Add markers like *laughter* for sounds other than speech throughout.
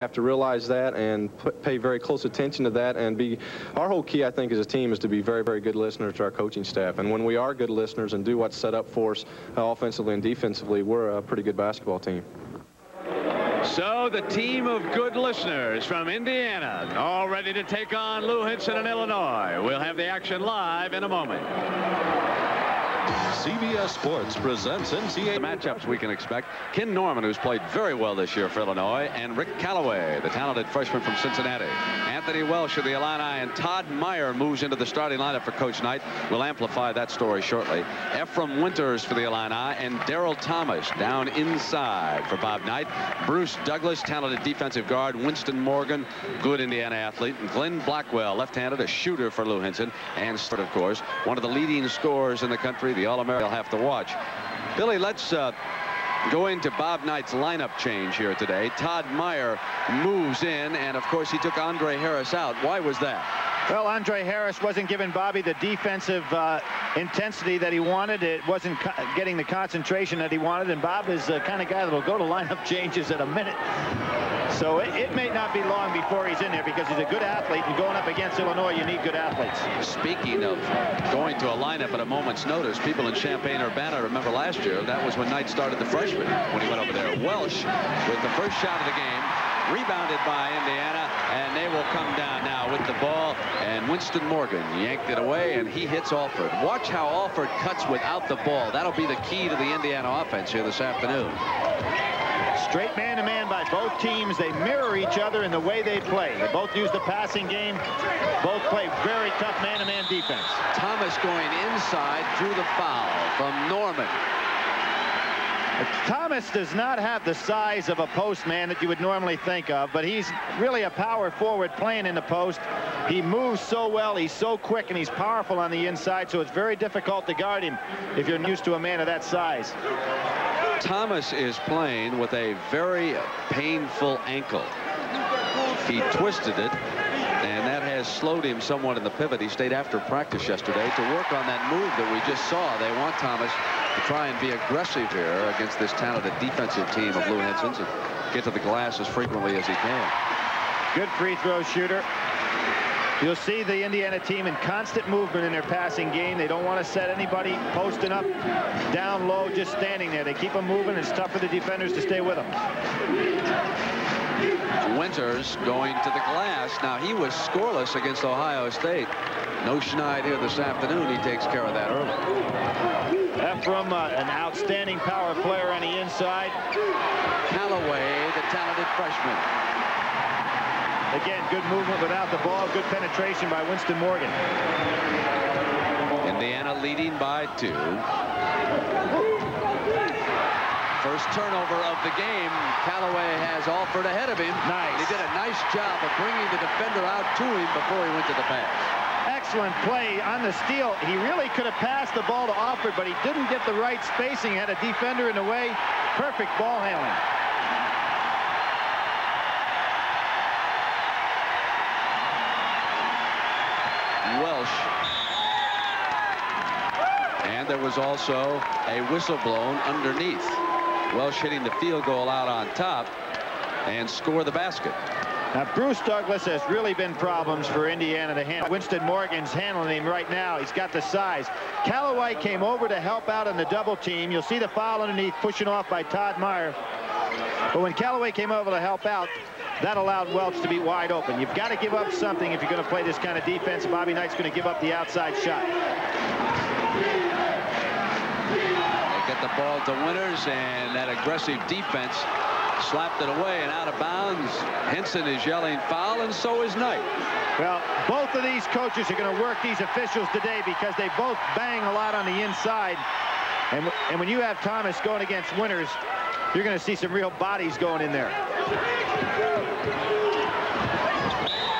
have to realize that and put, pay very close attention to that and be our whole key I think as a team is to be very very good listeners to our coaching staff and when we are good listeners and do what's set up for us uh, offensively and defensively we're a pretty good basketball team. So the team of good listeners from Indiana all ready to take on Lou Henson in Illinois. We'll have the action live in a moment. CBS Sports presents NCAA. The matchups we can expect. Ken Norman, who's played very well this year for Illinois, and Rick Calloway, the talented freshman from Cincinnati. Anthony Welch of the Illini, and Todd Meyer moves into the starting lineup for Coach Knight. We'll amplify that story shortly. Efrem Winters for the Illini, and Daryl Thomas down inside for Bob Knight. Bruce Douglas, talented defensive guard. Winston Morgan, good Indiana athlete. And Glynn Blackwell, left-handed, a shooter for Lou Henson. And, of course, one of the leading scorers in the country, the All-American they'll have to watch. Billy, let's uh, go into Bob Knight's lineup change here today. Todd Meyer moves in, and of course he took Andre Harris out. Why was that? Well, Andre Harris wasn't giving Bobby the defensive uh, intensity that he wanted. It wasn't getting the concentration that he wanted, and Bob is the kind of guy that will go to lineup *laughs* changes at a minute. So it, it, may not be long before he's in there because he's a good athlete, and going up against Illinois, you need good athletes. Speaking of going to a lineup at a moment's notice, people in Champaign-Urbana remember last year, that was when Knight started the freshman when he went over there. Welch with the first shot of the game, rebounded by Indiana, and they will come down now with the ball. And Winston Morgan yanked it away, and he hits Alford. Watch how Alford cuts without the ball. That'll be the key to the Indiana offense here this afternoon. Straight man-to-man -man by both teams. They mirror each other in the way they play. They both use the passing game. Both play very tough man-to-man -man defense. Thomas going inside, drew the foul from Norman. Thomas does not have the size of a postman that you would normally think of, but he's really a power forward playing in the post. He moves so well, he's so quick, and he's powerful on the inside, so it's very difficult to guard him if you're used to a man of that size. Thomas is playing with a very painful ankle. He twisted it, and that has slowed him somewhat in the pivot. He stayed after practice yesterday to work on that move that we just saw. They want Thomas to try and be aggressive here against this talented defensive team of Lou Henson's and get to the glass as frequently as he can. Good free throw shooter. You'll see the Indiana team in constant movement in their passing game. They don't want to set anybody posting up down low, just standing there. They keep them moving. It's tough for the defenders to stay with them. Winters going to the glass. Now, he was scoreless against Ohio State. No Schneid here this afternoon. He takes care of that early. Efrem, uh, an outstanding power player on the inside. Calloway, the talented freshman. Again, good movement without the ball. Good penetration by Winston Morgan. Indiana leading by two. First turnover of the game. Calloway has Alford ahead of him. Nice. He did a nice job of bringing the defender out to him before he went to the pass excellent play on the steal. He really could have passed the ball to Alford, but he didn't get the right spacing. Had a defender in the way. Perfect ball handling. Welch. And there was also a whistle blown underneath. Welch hitting the field goal out on top and score the basket. Now, Bruce Douglas has really been problems for Indiana to handle. Winston Morgan's handling him right now. He's got the size. Calloway came over to help out in the double team. You'll see the foul underneath, pushing off by Todd Meyer. But when Calloway came over to help out, that allowed Welch to be wide open. You've got to give up something if you're going to play this kind of defense. Bobby Knight's going to give up the outside shot. They get the ball to Winters, and that aggressive defense slapped it away and out of bounds. Henson is yelling foul, and so is Knight. Well, both of these coaches are going to work these officials today because they both bang a lot on the inside. And, and when you have Thomas going against Winters, you're going to see some real bodies going in there.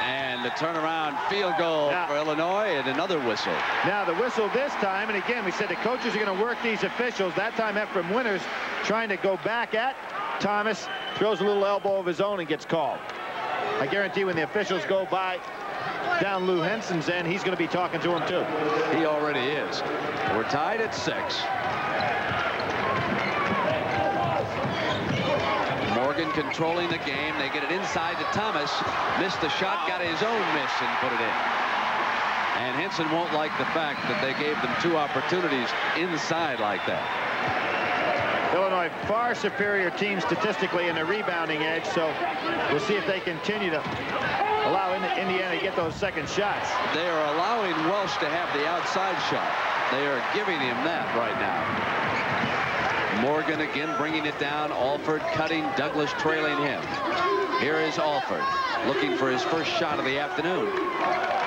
And the turnaround field goal now, for Illinois and another whistle. Now the whistle this time, and again, we said the coaches are going to work these officials. That time Efrem Winters trying to go back at Thomas throws a little elbow of his own and gets called. I guarantee when the officials go by down Lou Henson's end, he's going to be talking to him too. He already is. We're tied at six. Morgan controlling the game. They get it inside to Thomas. Missed the shot, got his own miss and put it in. And Henson won't like the fact that they gave them two opportunities inside like that. Illinois far superior team statistically in the rebounding edge, so we'll see if they continue to allow Indiana to get those second shots. They are allowing Welch to have the outside shot. They are giving him that right now. Morgan again bringing it down. Alford cutting. Douglas trailing him. Here is Alford looking for his first shot of the afternoon.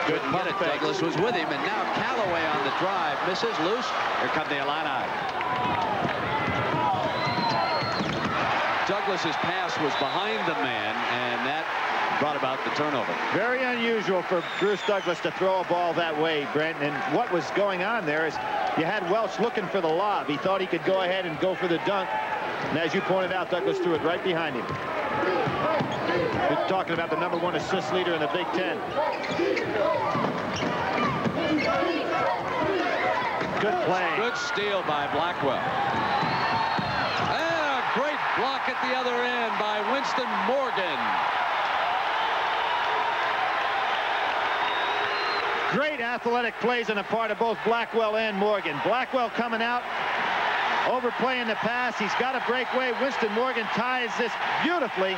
Good get it. Douglas was with him, and now Calloway on the drive misses loose. Here come the Illini. Douglas's pass was behind the man, and that brought about the turnover. Very unusual for Bruce Douglas to throw a ball that way, Brent. And what was going on there is you had Welch looking for the lob. He thought he could go ahead and go for the dunk. And as you pointed out, Douglas threw it right behind him. We're talking about the number one assist leader in the Big Ten. Good play. Good steal by Blackwell. At the other end by Winston Morgan. Great athletic plays on the part of both Blackwell and Morgan. Blackwell coming out, overplaying the pass. He's got a breakaway. Winston Morgan ties this beautifully,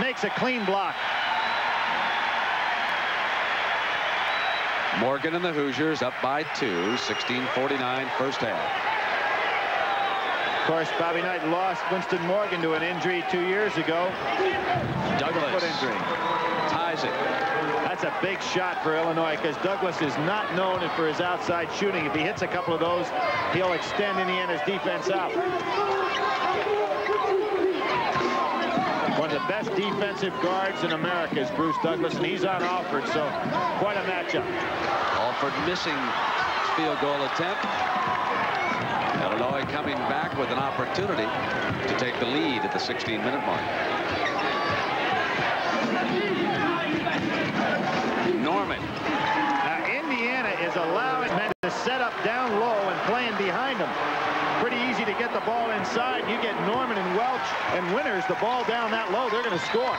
makes a clean block. Morgan and the Hoosiers up by two, 16-49 first half. Of course, Bobby Knight lost Winston Morgan to an injury two years ago. Douglas foot injury. ties it. That's a big shot for Illinois because Douglas is not known for his outside shooting. If he hits a couple of those, he'll extend Indiana's defense out. One of the best defensive guards in America is Bruce Douglas, and he's on Alford, so quite a matchup. Alford missing field goal attempt. Illinois coming back with an opportunity to take the lead at the 16-minute mark. Norman. Now, Indiana is allowing men to set up down low and playing behind them. Pretty easy to get the ball inside. You get Norman and Welch and Winters the ball down that low. They're going to score.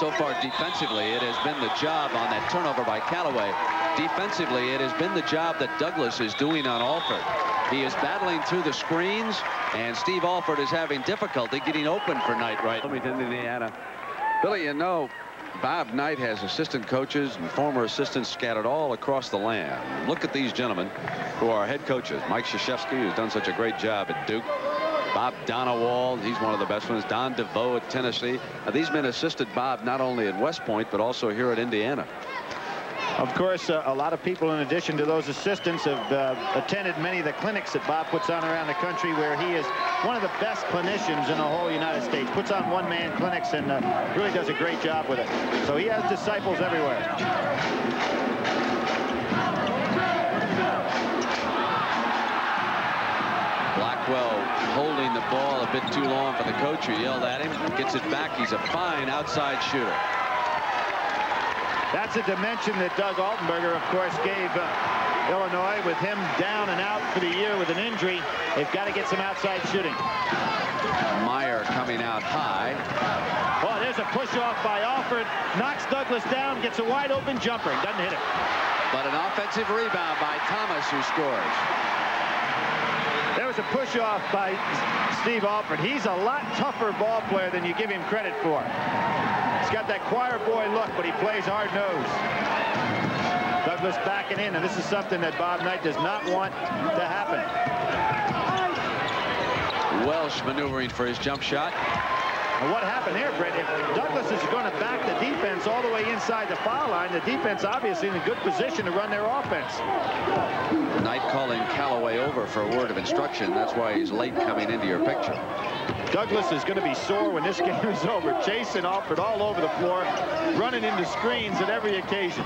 So far defensively, it has been the job on that turnover by Calloway. Defensively, it has been the job that Douglas is doing on Alford. He is battling through the screens, and Steve Alford is having difficulty getting open for Knight right. Indiana. Billy, you know, Bob Knight has assistant coaches and former assistants scattered all across the land. Look at these gentlemen who are head coaches. Mike Krzyzewski, who's done such a great job at Duke. Bob Donewald, he's one of the best ones. Don DeVoe at Tennessee. Now, these men assisted Bob not only at West Point, but also here at Indiana. Of course, uh, a lot of people, in addition to those assistants, have uh, attended many of the clinics that Bob puts on around the country where he is one of the best clinicians in the whole United States. Puts on one-man clinics and uh, really does a great job with it. So he has disciples everywhere. Blackwell holding the ball a bit too long for the coach who yelled at him. Gets it back. He's a fine outside shooter. That's a dimension that Doug Altenberger, of course, gave uh, Illinois with him down and out for the year with an injury. They've got to get some outside shooting. Meyer coming out high. Oh, there's a push off by Alford. Knocks Douglas down, gets a wide open jumper. Doesn't hit it. But an offensive rebound by Thomas who scores. There was a push off by Steve Alford. He's a lot tougher ball player than you give him credit for. He's got that choir boy look, but he plays hard nose. Douglas backing in, and this is something that Bob Knight does not want to happen. Welch maneuvering for his jump shot. And what happened there, Brent? If Douglas is going to back the defense all the way inside the foul line, the defense obviously in a good position to run their offense. Knight calling Calloway over for a word of instruction. That's why he's late coming into your picture. Douglas is going to be sore when this *laughs* game is over. Chasing Alford all over the floor, running into screens at every occasion.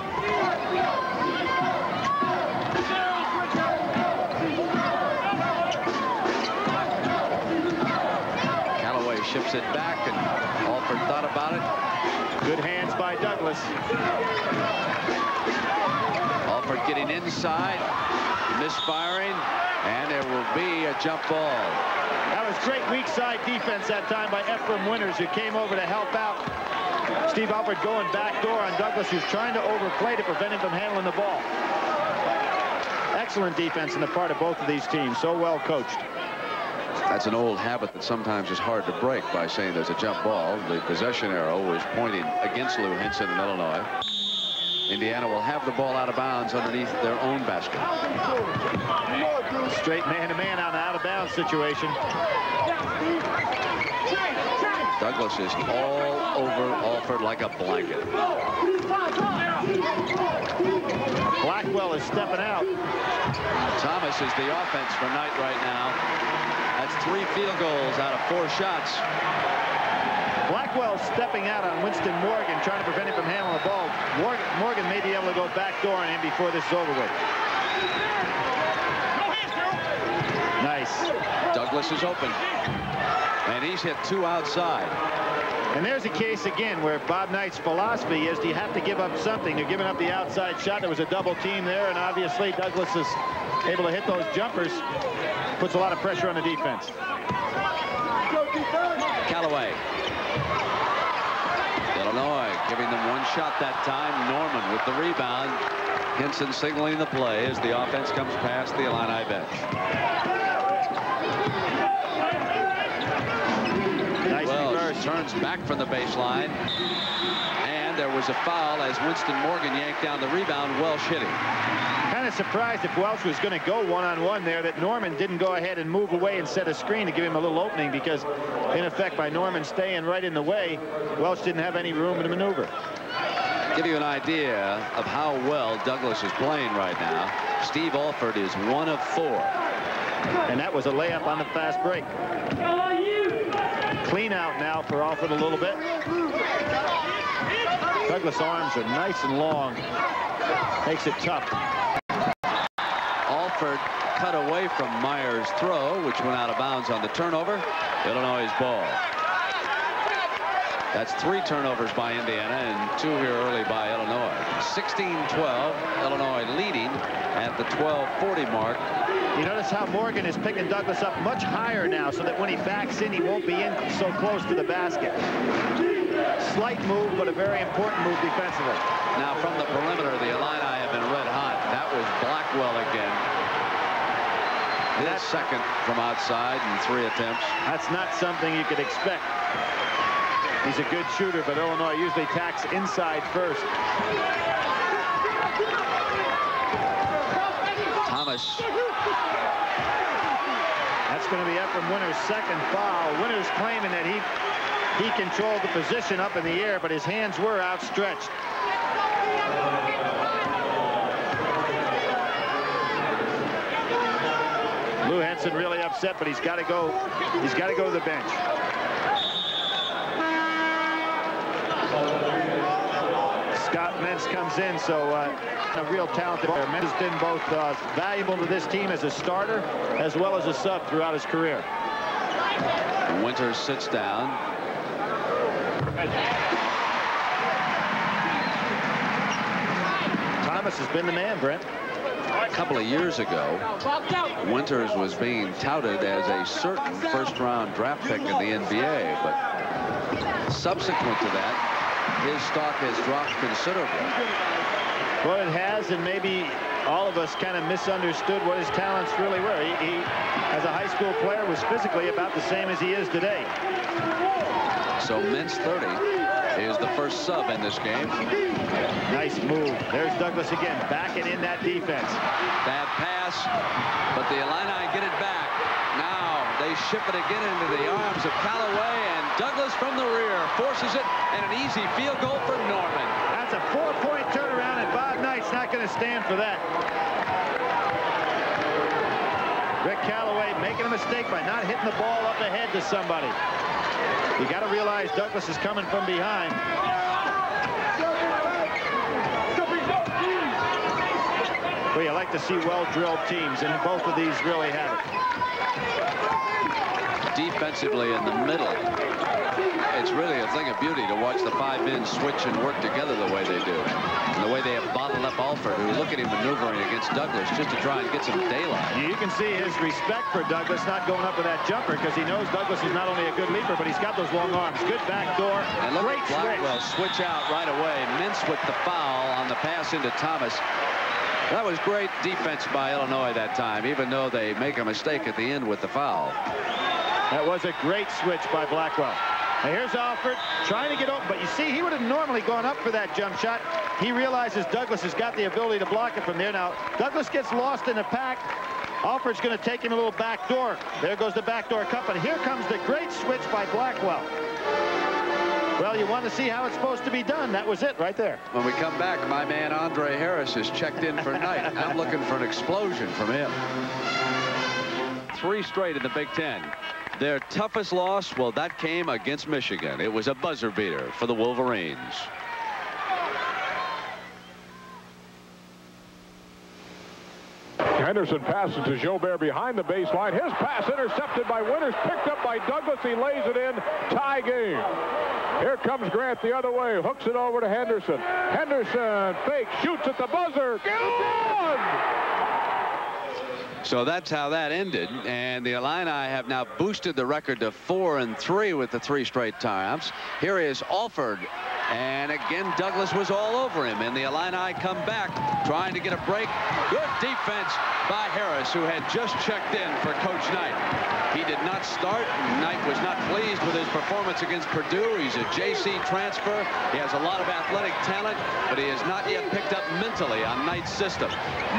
Shifts it back, and Alford thought about it. Good hands by Douglas. Alford getting inside, misfiring, and there will be a jump ball. That was great weak side defense that time by Efrem Winters, who came over to help out. Steve Alford going back door on Douglas, who's trying to overplay to prevent him from handling the ball. Excellent defense on the part of both of these teams. So well coached. That's an old habit that sometimes is hard to break by saying there's a jump ball. The possession arrow was pointing against Lou Henson in Illinois. Indiana will have the ball out of bounds underneath their own basket. Straight man-to-man -man on the out-of-bounds situation. Douglas is all over Alford like a blanket. Blackwell is stepping out. Thomas is the offense for Knight right now. That's three field goals out of four shots. Blackwell stepping out on Winston Morgan, trying to prevent him from handling the ball. Morgan, Morgan may be able to go back door on him before this is over with. Nice. Douglas is open. And he's hit two outside. And there's a case again where Bob Knight's philosophy is do you have to give up something? They're giving up the outside shot. There was a double team there, and obviously Douglas is able to hit those jumpers. Puts a lot of pressure on the defense. Calloway. Illinois giving them one shot that time. Norman with the rebound. Henson signaling the play as the offense comes past the Illini bench. Nice reverse. turns back from the baseline. There was a foul as Winston Morgan yanked down the rebound. Welch hitting kind of surprised if Welch was going to go one-on-one -on -one there that Norman didn't go ahead and move away and set a screen to give him a little opening because in effect by Norman staying right in the way Welch didn't have any room to maneuver. Give you an idea of how well Douglas is playing right now. Steve Alford is one of four. And that was a layup on the fast break. Clean out now for Alford a little bit. Douglas' arms are nice and long. Makes it tough. Alford cut away from Meyer's throw, which went out of bounds on the turnover. Illinois' ball. That's three turnovers by Indiana and two here early by Illinois. 16-12, Illinois leading at the 12-40 mark. You notice how Morgan is picking Douglas up much higher now so that when he backs in, he won't be in so close to the basket. Slight move, but a very important move defensively. Now, from the perimeter, the Illini have been red hot. That was Blackwell again. His second from outside in three attempts. That's not something you could expect. He's a good shooter, but Illinois usually tacks inside first. Thomas. That's going to be Efrem Winters' second foul. Winters claiming that he he controlled the position up in the air, but his hands were outstretched. Lou Henson really upset, but he's got to go. He's got to go to the bench. Scott Meents comes in, so uh, a real talented player. Meents has been both uh, valuable to this team as a starter as well as a sub throughout his career. Winters sits down. Thomas has been the man, Brent A couple of years ago, Winters was being touted as a certain first-round draft pick in the NBA, but subsequent to that, his stock has dropped considerably. Well, it has, and maybe all of us kind of misunderstood what his talents really were. He, he, as a high school player, was physically about the same as he is today. So Meents 30 is the first sub in this game. Nice move. There's Douglas again, backing in that defense. Bad pass, but the Illini get it back. Now they ship it again into the arms of Calloway, and Douglas from the rear forces it, and an easy field goal for Norman. That's a four-point turnaround, and Bob Knight's not going to stand for that. Rick Calloway making a mistake by not hitting the ball up ahead to somebody. You got to realize Douglas is coming from behind. Well, you like to see well-drilled teams, and both of these really have it. Defensively in the middle. it's really a thing of beauty to watch the five men switch and work together the way they do. And the way they have bottled up Alford, who look at him maneuvering against Douglas just to try and get some daylight. You can see his respect for Douglas not going up with that jumper because he knows Douglas is not only a good leaper, but he's got those long arms. Good back door. And look Great at Blackwell switch. switch out right away. Meents with the foul on the pass into Thomas. That was great defense by Illinois that time, even though they make a mistake at the end with the foul. That was a great switch by Blackwell. Now here's Alford trying to get open, but you see, he would have normally gone up for that jump shot. He realizes Douglas has got the ability to block it from there. Now, Douglas gets lost in the pack. Alford's going to take him a little back door. There goes the back door cut, but here comes the great switch by Blackwell. Well, you want to see how it's supposed to be done. That was it right there. When we come back, my man Andre Harris is checked in for Knight. I'm looking for an explosion from him. Three straight in the Big Ten. Their toughest loss, well, that came against Michigan. It was a buzzer beater for the Wolverines. Henderson passes to Joubert behind the baseline. His pass intercepted by Winters, picked up by Douglas. He lays it in. Tie game. Here comes Grant the other way. Hooks it over to Henderson. Henderson fake shoots at the buzzer. Good! So that's how that ended. And the Illini have now boosted the record to four and three with the three straight triumphs. Here is Alford. And again, Douglas was all over him. And the Illini come back trying to get a break. Good defense by Harris, who had just checked in for Coach Knight. He did not start. Knight was not pleased with his performance against Purdue. He's a JC transfer. He has a lot of athletic talent, but he has not yet picked up mentally on Knight's system.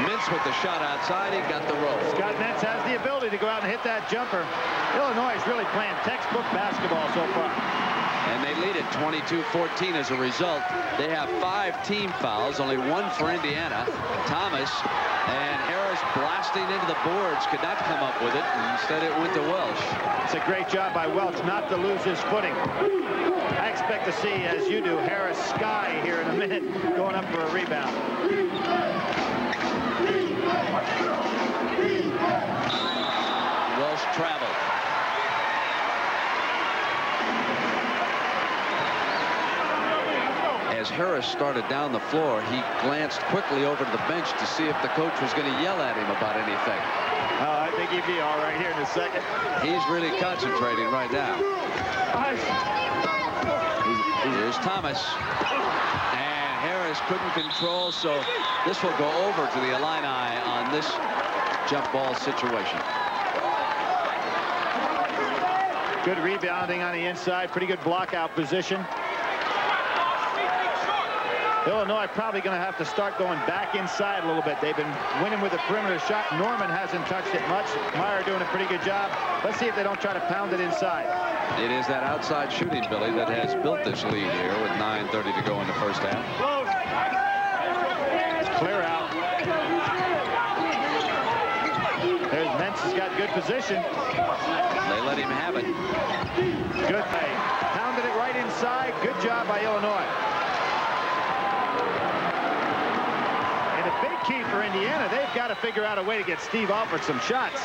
Meents with the shot outside. He got the roll. Scott Meents has the ability to go out and hit that jumper. Illinois is really playing textbook basketball so far. And they lead it 22-14 as a result. They have five team fouls, only one for Indiana. Thomas and Harris blasting into the boards could not come up with it. Instead, it went to Welch. It's a great job by Welch not to lose his footing. I expect to see, as you do, Harris sky here in a minute going up for a rebound. Welch traveled. As Harris started down the floor, he glanced quickly over to the bench to see if the coach was going to yell at him about anything. Uh, I think he'd be all right here in a second. He's really concentrating right now. Here's Thomas. And Harris couldn't control, so this will go over to the Illini on this jump ball situation. Good rebounding on the inside. Pretty good block out position. Illinois probably going to have to start going back inside a little bit. They've been winning with a perimeter shot. Norman hasn't touched it much. Meyer doing a pretty good job. Let's see if they don't try to pound it inside. It is that outside shooting, Billy, that has built this lead here with 9.30 to go in the first half. Clear out. There's Meents has got good position. They let him have it. Good play. Pounded it right inside. Good job by Illinois. And a big key for Indiana, they've got to figure out a way to get Steve Alford some shots.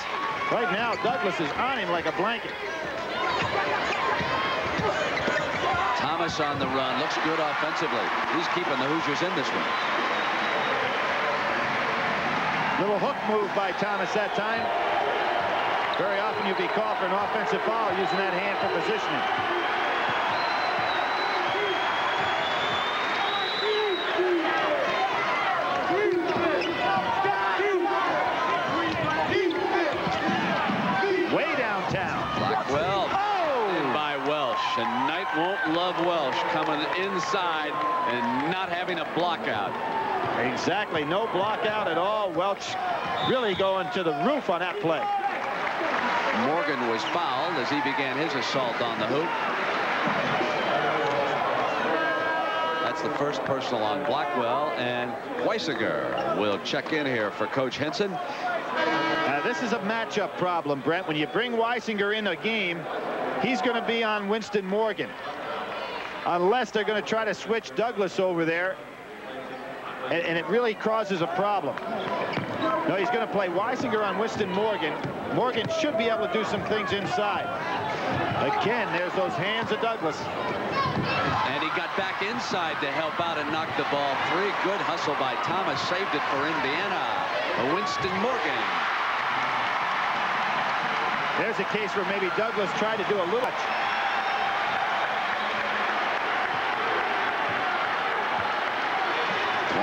Right now, Douglas is on him like a blanket. Thomas on the run. Looks good offensively. He's keeping the Hoosiers in this one. Little hook move by Thomas that time. Very often you'll be called for an offensive foul using that hand for positioning. Way downtown. Blackwell Oh! by Welch. And Knight won't love Welch coming inside and not having a block out. Exactly. No block out at all. Welch really going to the roof on that play. Morgan was fouled as he began his assault on the hoop. That's the first personal on Blackwell, and Wysinger will check in here for Coach Henson. Now, this is a matchup problem, Brent. When you bring Wysinger in a game, he's going to be on Winston Morgan. Unless they're going to try to switch Douglas over there. And, and it really causes a problem. No, he's going to play Wysinger on Winston Morgan. Morgan should be able to do some things inside. Again, there's those hands of Douglas. And he got back inside to help out and knock the ball free. Good hustle by Thomas. Saved it for Indiana. Winston Morgan. There's a case where maybe Douglas tried to do a little.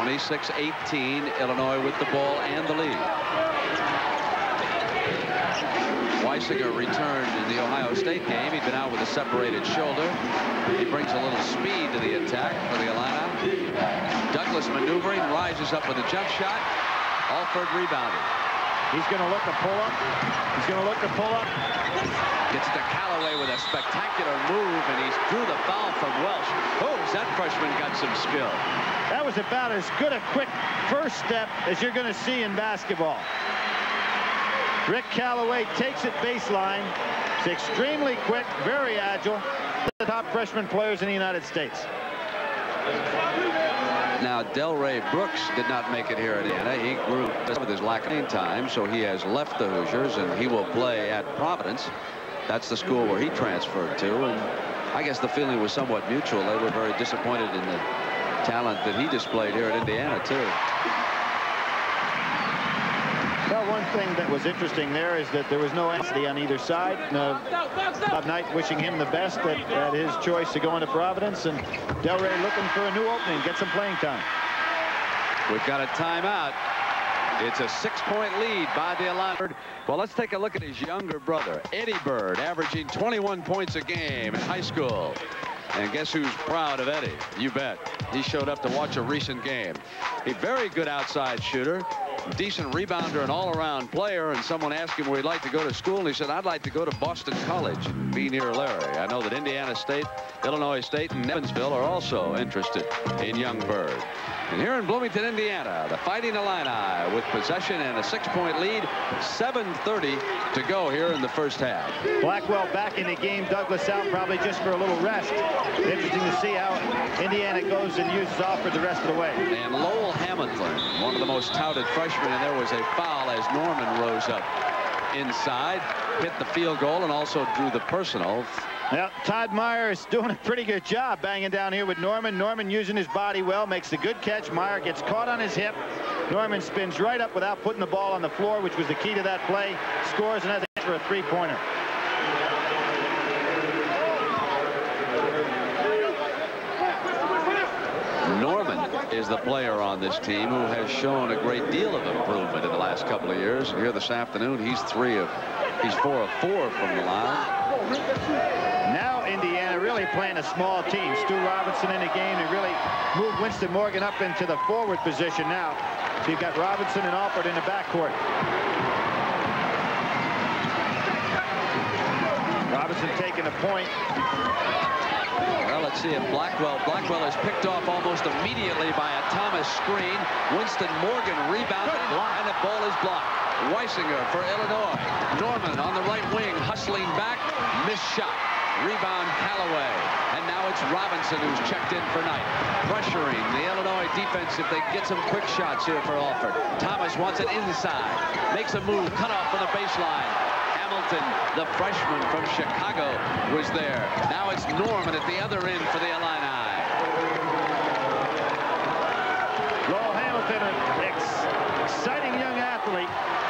26-18, Illinois with the ball and the lead. Wysinger returned in the Ohio State game. He'd been out with a separated shoulder. He brings a little speed to the attack for the Illini. Douglas maneuvering, rises up with a jump shot. Alford rebounded. He's going to look to pull up. He's going to look to pull up. Gets to Calloway with a spectacular move, and he's drew the foul from Welch. Oh, that freshman got some skill. That was about as good a quick first step as you're going to see in basketball. Rick Calloway takes it baseline. It's extremely quick, very agile. The top freshman players in the United States. Now, Delray Brooks did not make it here at Indiana. He grew with his lack of time, so he has left the Hoosiers, and he will play at Providence. That's the school where he transferred to, and I guess the feeling was somewhat mutual. They were very disappointed in the talent that he displayed here at Indiana, too. Well, one thing that was interesting there is that there was no entity on either side. No, Bob Knight wishing him the best at, at his choice to go into Providence, and Del Delray looking for a new opening, get some playing time. We've got a timeout. It's a six-point lead by the Illini. Well, let's take a look at his younger brother, Eddie Bird, averaging 21 points a game in high school. And guess who's proud of Eddie? You bet. He showed up to watch a recent game. A very good outside shooter, decent rebounder and all-around player. And someone asked him where he'd like to go to school, and he said, I'd like to go to Boston College and be near Larry. I know that Indiana State, Illinois State, and Evansville are also interested in young Bird. And here in Bloomington, Indiana, the Fighting Illini with possession and a six-point lead. 7.30 to go here in the first half. Blackwell back in the game. Douglas out probably just for a little rest. Interesting to see how Indiana goes and uses Alford the rest of the way. And Lowell Hamilton, one of the most touted freshmen, and there was a foul as Norman rose up inside, hit the field goal, and also drew the personal. Well, Todd Meyer is doing a pretty good job banging down here with Norman. Norman using his body well, makes a good catch. Meyer gets caught on his hip. Norman spins right up without putting the ball on the floor, which was the key to that play. Scores and has for a three-pointer. Norman is the player on this team who has shown a great deal of improvement in the last couple of years. Here this afternoon, he's three of, he's four of four from the line. Now Indiana really playing a small team. Stu Robinson in the game to really move Winston Morgan up into the forward position now. So you've got Robinson and Alford in the backcourt. Robinson taking a point. Well, let's see if Blackwell. Blackwell is picked off almost immediately by a Thomas screen. Winston Morgan rebounded, and the ball is blocked. Wysinger for Illinois. Norman on the right wing, hustling back, missed shot. Rebound Calloway. And now it's Robinson who's checked in for Knight. Pressuring the Illinois defense if they get some quick shots here for Alford. Thomas wants it inside. Makes a move. Cut off from the baseline. Hamilton, the freshman from Chicago, was there. Now it's Norman at the other end for the Illini. Lowell Hamilton, an exciting young athlete.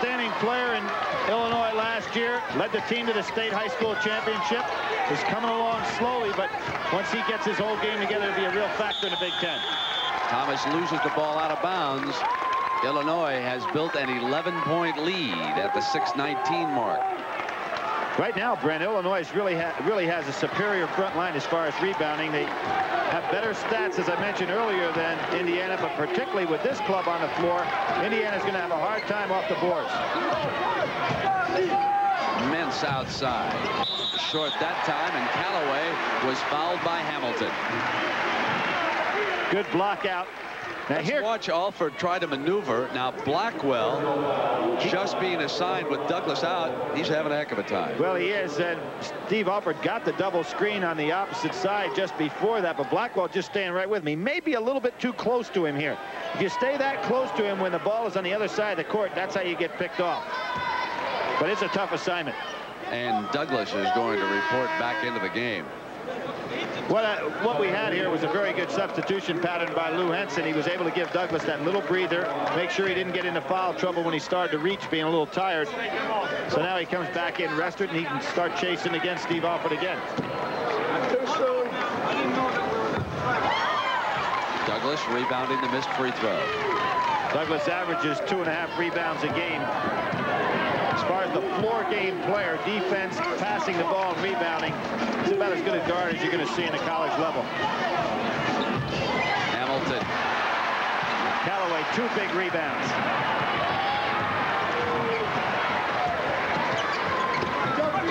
Outstanding player in Illinois last year, led the team to the state high school championship. Is coming along slowly, but once he gets his whole game together, it'll be a real factor in the Big Ten. Thomas loses the ball out of bounds. Illinois has built an 11-point lead at the 6:19 mark. Right now, Brent, Illinois really, ha really has a superior front line as far as rebounding. They have better stats, as I mentioned earlier, than Indiana, but particularly with this club on the floor, Indiana's going to have a hard time off the boards. Meents outside. Short that time, and Calloway was fouled by Hamilton. Good block out. Now here, watch Alford try to maneuver. Now Blackwell, just being assigned with Douglas out, he's having a heck of a time. well, he is, and Steve Alford got the double screen on the opposite side just before that, but Blackwell just staying right with me. Maybe a little bit too close to him here. If you stay that close to him when the ball is on the other side of the court, that's how you get picked off. But it's a tough assignment. And Douglas is going to report back into the game. What, I, what we had here was a very good substitution pattern by Lou Henson. He was able to give Douglas that little breather, make sure he didn't get into foul trouble when he started to reach, being a little tired. So now he comes back in rested, and he can start chasing against Steve Alford again. Douglas rebounding the missed free throw. Douglas averages two and a half rebounds a game. As far as the floor game player, defense, passing the ball, and rebounding, it's about as good a guard as you're going to see in the college level. Hamilton. Calloway, two big rebounds.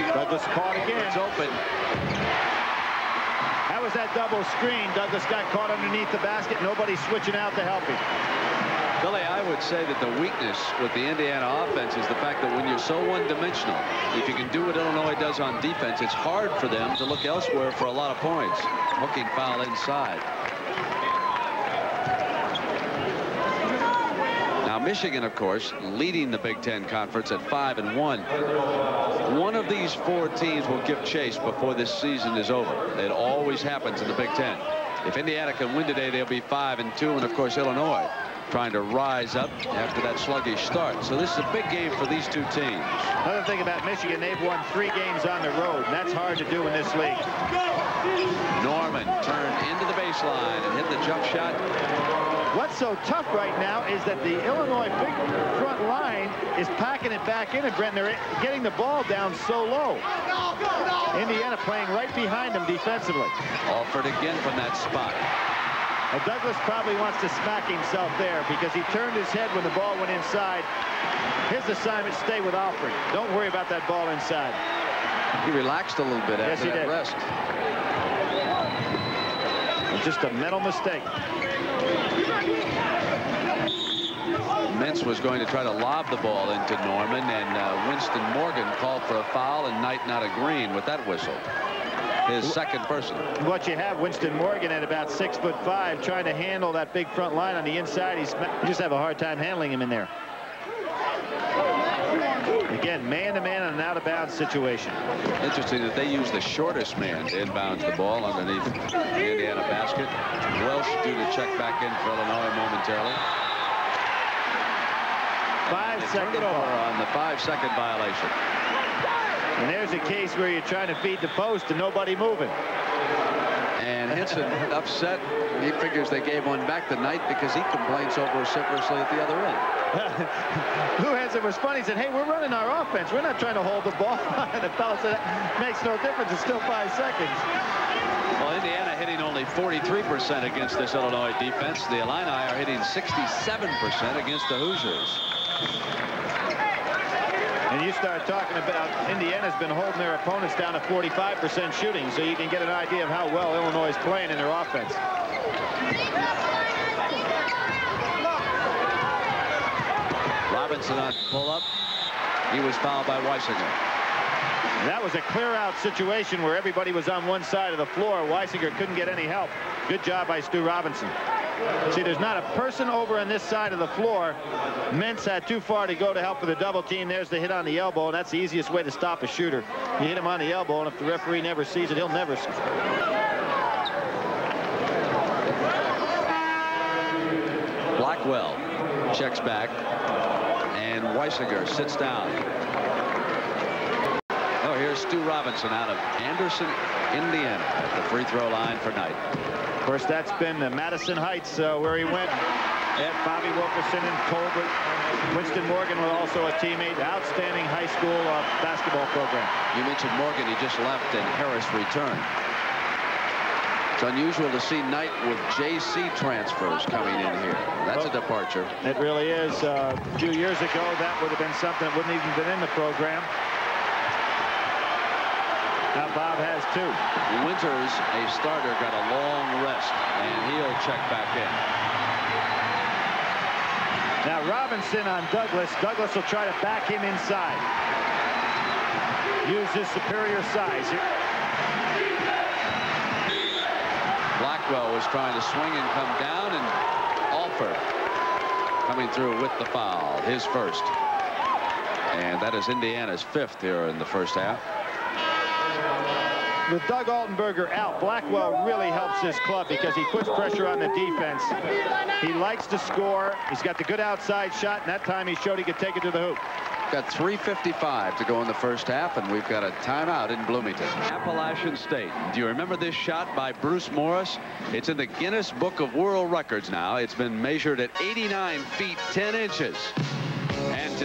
Douglas caught again. It's open. How was that double screen. Douglas got caught underneath the basket. Nobody switching out to help him. Billy, I would say that the weakness with the Indiana offense is the fact that when you're so one-dimensional, if you can do what Illinois does on defense, it's hard for them to look elsewhere for a lot of points. Hooking foul inside. Now, Michigan, of course, leading the Big Ten Conference at 5 and 1. One of these four teams will give chase before this season is over. It always happens in the Big Ten. If Indiana can win today, they'll be 5 and 2, and of course, Illinois trying to rise up after that sluggish start. So this is a big game for these two teams. Another thing about Michigan, they've won three games on the road, and that's hard to do in this league. Norman turned into the baseline and hit the jump shot. What's so tough right now is that the Illinois big front line is packing it back in, and Brent, they're getting the ball down so low. Indiana playing right behind them defensively. Offered again from that spot. Well, Douglas probably wants to smack himself there because he turned his head when the ball went inside. His assignment, stay with Alford. Don't worry about that ball inside. He relaxed a little bit yes, after he that did. rest. Just a mental mistake. Meents was going to try to lob the ball into Norman, and uh, Winston Morgan called for a foul, and Knight not agreeing with that whistle. His second person. What you have, Winston Morgan at about six foot five, trying to handle that big front line on the inside. He's you just have a hard time handling him in there. Again, man-to-man -man on an out-of-bounds situation. Interesting that they use the shortest man to inbounds the ball underneath the Indiana basket. Welch due to check back in for Illinois momentarily. Five second it uh, on the five-second violation. And there's a case where you're trying to feed the post and nobody moving. And Henson upset. He figures they gave one back tonight because he complains so vociferously at the other end. *laughs* Lou Henson was funny. He said, hey, we're running our offense. We're not trying to hold the ball. *laughs* and the fellow said, makes no difference. It's still five seconds. Well, Indiana hitting only 43% against this Illinois defense. The Illini are hitting 67% against the Hoosiers. And you start talking about Indiana's been holding their opponents down to 45% shooting, so you can get an idea of how well Illinois is playing in their offense. Robinson on pull-up. He was fouled by Wysinger. That was a clear-out situation where everybody was on one side of the floor. Wysinger couldn't get any help. Good job by Stu Robinson. See, there's not a person over on this side of the floor. Meents had too far to go to help for the double team. There's the hit on the elbow, and that's the easiest way to stop a shooter. You hit him on the elbow, and if the referee never sees it, he'll never score. Blackwell checks back, and Wysinger sits down. Oh, here's Stu Robinson out of Anderson, Indiana, at the free throw line for Knight. Of course, that's been Madison Heights uh, where he went. At Bobby Wilkerson and Colbert. Winston Morgan was also a teammate. Outstanding high school uh, basketball program. You mentioned Morgan. He just left and Harris returned. It's unusual to see Knight with JC transfers coming in here. That's a departure. It really is. Uh, a few years ago, that would have been something that wouldn't even been in the program. Now Bob has two. Winters, a starter, got a long rest, and he'll check back in. Now Robinson on Douglas. Douglas will try to back him inside. Use his superior size. Blackwell was trying to swing and come down, and Alford coming through with the foul, his first. And that is Indiana's fifth here in the first half. With Doug Altenberger out, Blackwell really helps this club because he puts pressure on the defense. He likes to score. He's got the good outside shot, and that time he showed he could take it to the hoop. Got 3.55 to go in the first half, and we've got a timeout in Bloomington. Appalachian State. Do you remember this shot by Bruce Morris? It's in the Guinness Book of World Records now. It's been measured at 89 feet 10 inches.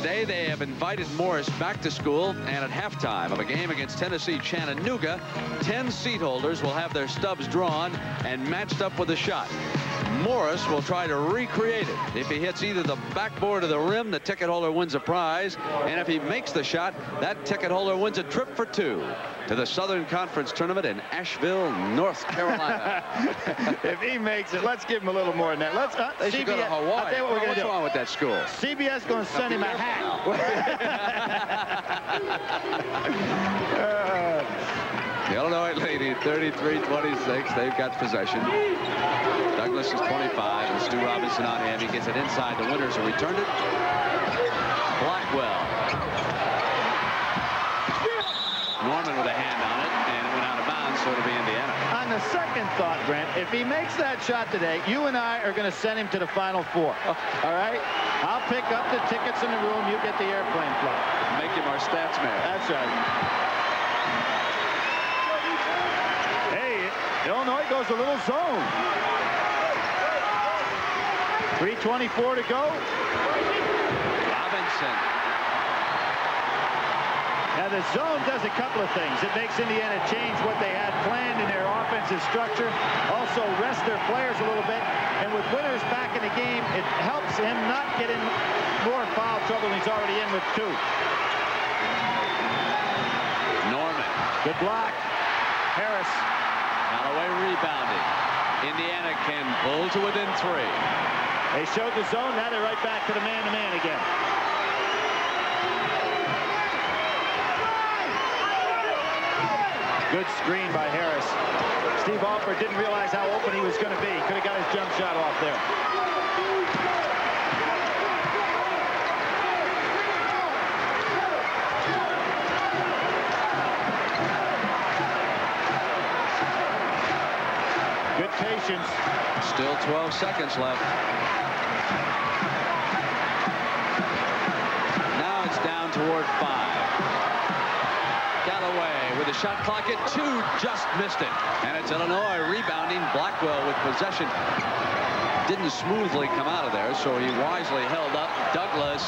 Today they have invited Morris back to school, and at halftime of a game against Tennessee Chattanooga, 10 seat holders will have their stubs drawn and matched up with a shot. Morris will try to recreate it. If he hits either the backboard or the rim, the ticket holder wins a prize. And if he makes the shot, that ticket holder wins a trip for two to the Southern Conference Tournament in Asheville, North *laughs* Carolina. if he makes it, let's give him a little more than that. Let's. Uh, they should go to Hawaii. I'll tell you what we're What's do. wrong with that school? CBS going to send him a hat. *laughs* *laughs* The Illinois Lady, 33-26. They've got possession. Douglas is 25, and Stew Robinson on him. He gets it inside. The winners have returned it. Blackwell. Norman with a hand on it, and it went out of bounds, so it'll be Indiana. On the second thought, Brent, if he makes that shot today, you and I are going to send him to the Final Four. Oh. All right? I'll pick up the tickets in the room. You get the airplane flight. Make him our stats man. That's right. Hey, Illinois goes a little zone. 3.24 to go. Robinson. Now, the zone does a couple of things. It makes Indiana change what they had planned in their offensive structure, also rest their players a little bit, and with Winters back in the game, it helps him not get in more foul trouble than he's already in with two. Norman. Good block. Harris. Calloway rebounding. Indiana can pull to within three. They showed the zone. Now they're right back to the man-to-man again. Good screen by Harris. Steve Alford didn't realize how open he was going to be. Could have got his jump shot off there. Still 12 seconds left. Now it's down toward five. Calloway with a shot clock at two, just missed it. And it's Illinois rebounding. Blackwell with possession. Didn't smoothly come out of there, so he wisely held up. Douglas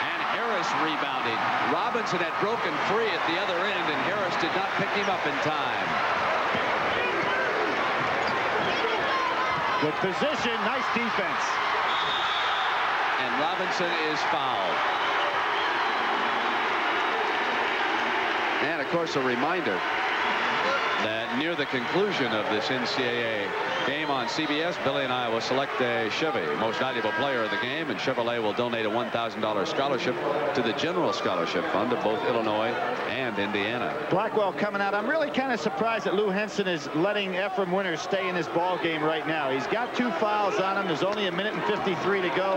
and Harris rebounding. Robinson had broken free at the other end, and Harris did not pick him up in time. Good position. Nice defense. And Robinson is fouled. And, of course, a reminder that near the conclusion of this NCAA game on CBS, Billy and I will select a Chevy most valuable player of the game, and Chevrolet will donate a $1,000 scholarship to the General Scholarship Fund of both Illinois and Indiana. Blackwell coming out. I'm really kind of surprised that Lou Henson is letting Efrem Winters stay in this ball game right now. He's got two fouls on him. There's only a minute and 53 to go.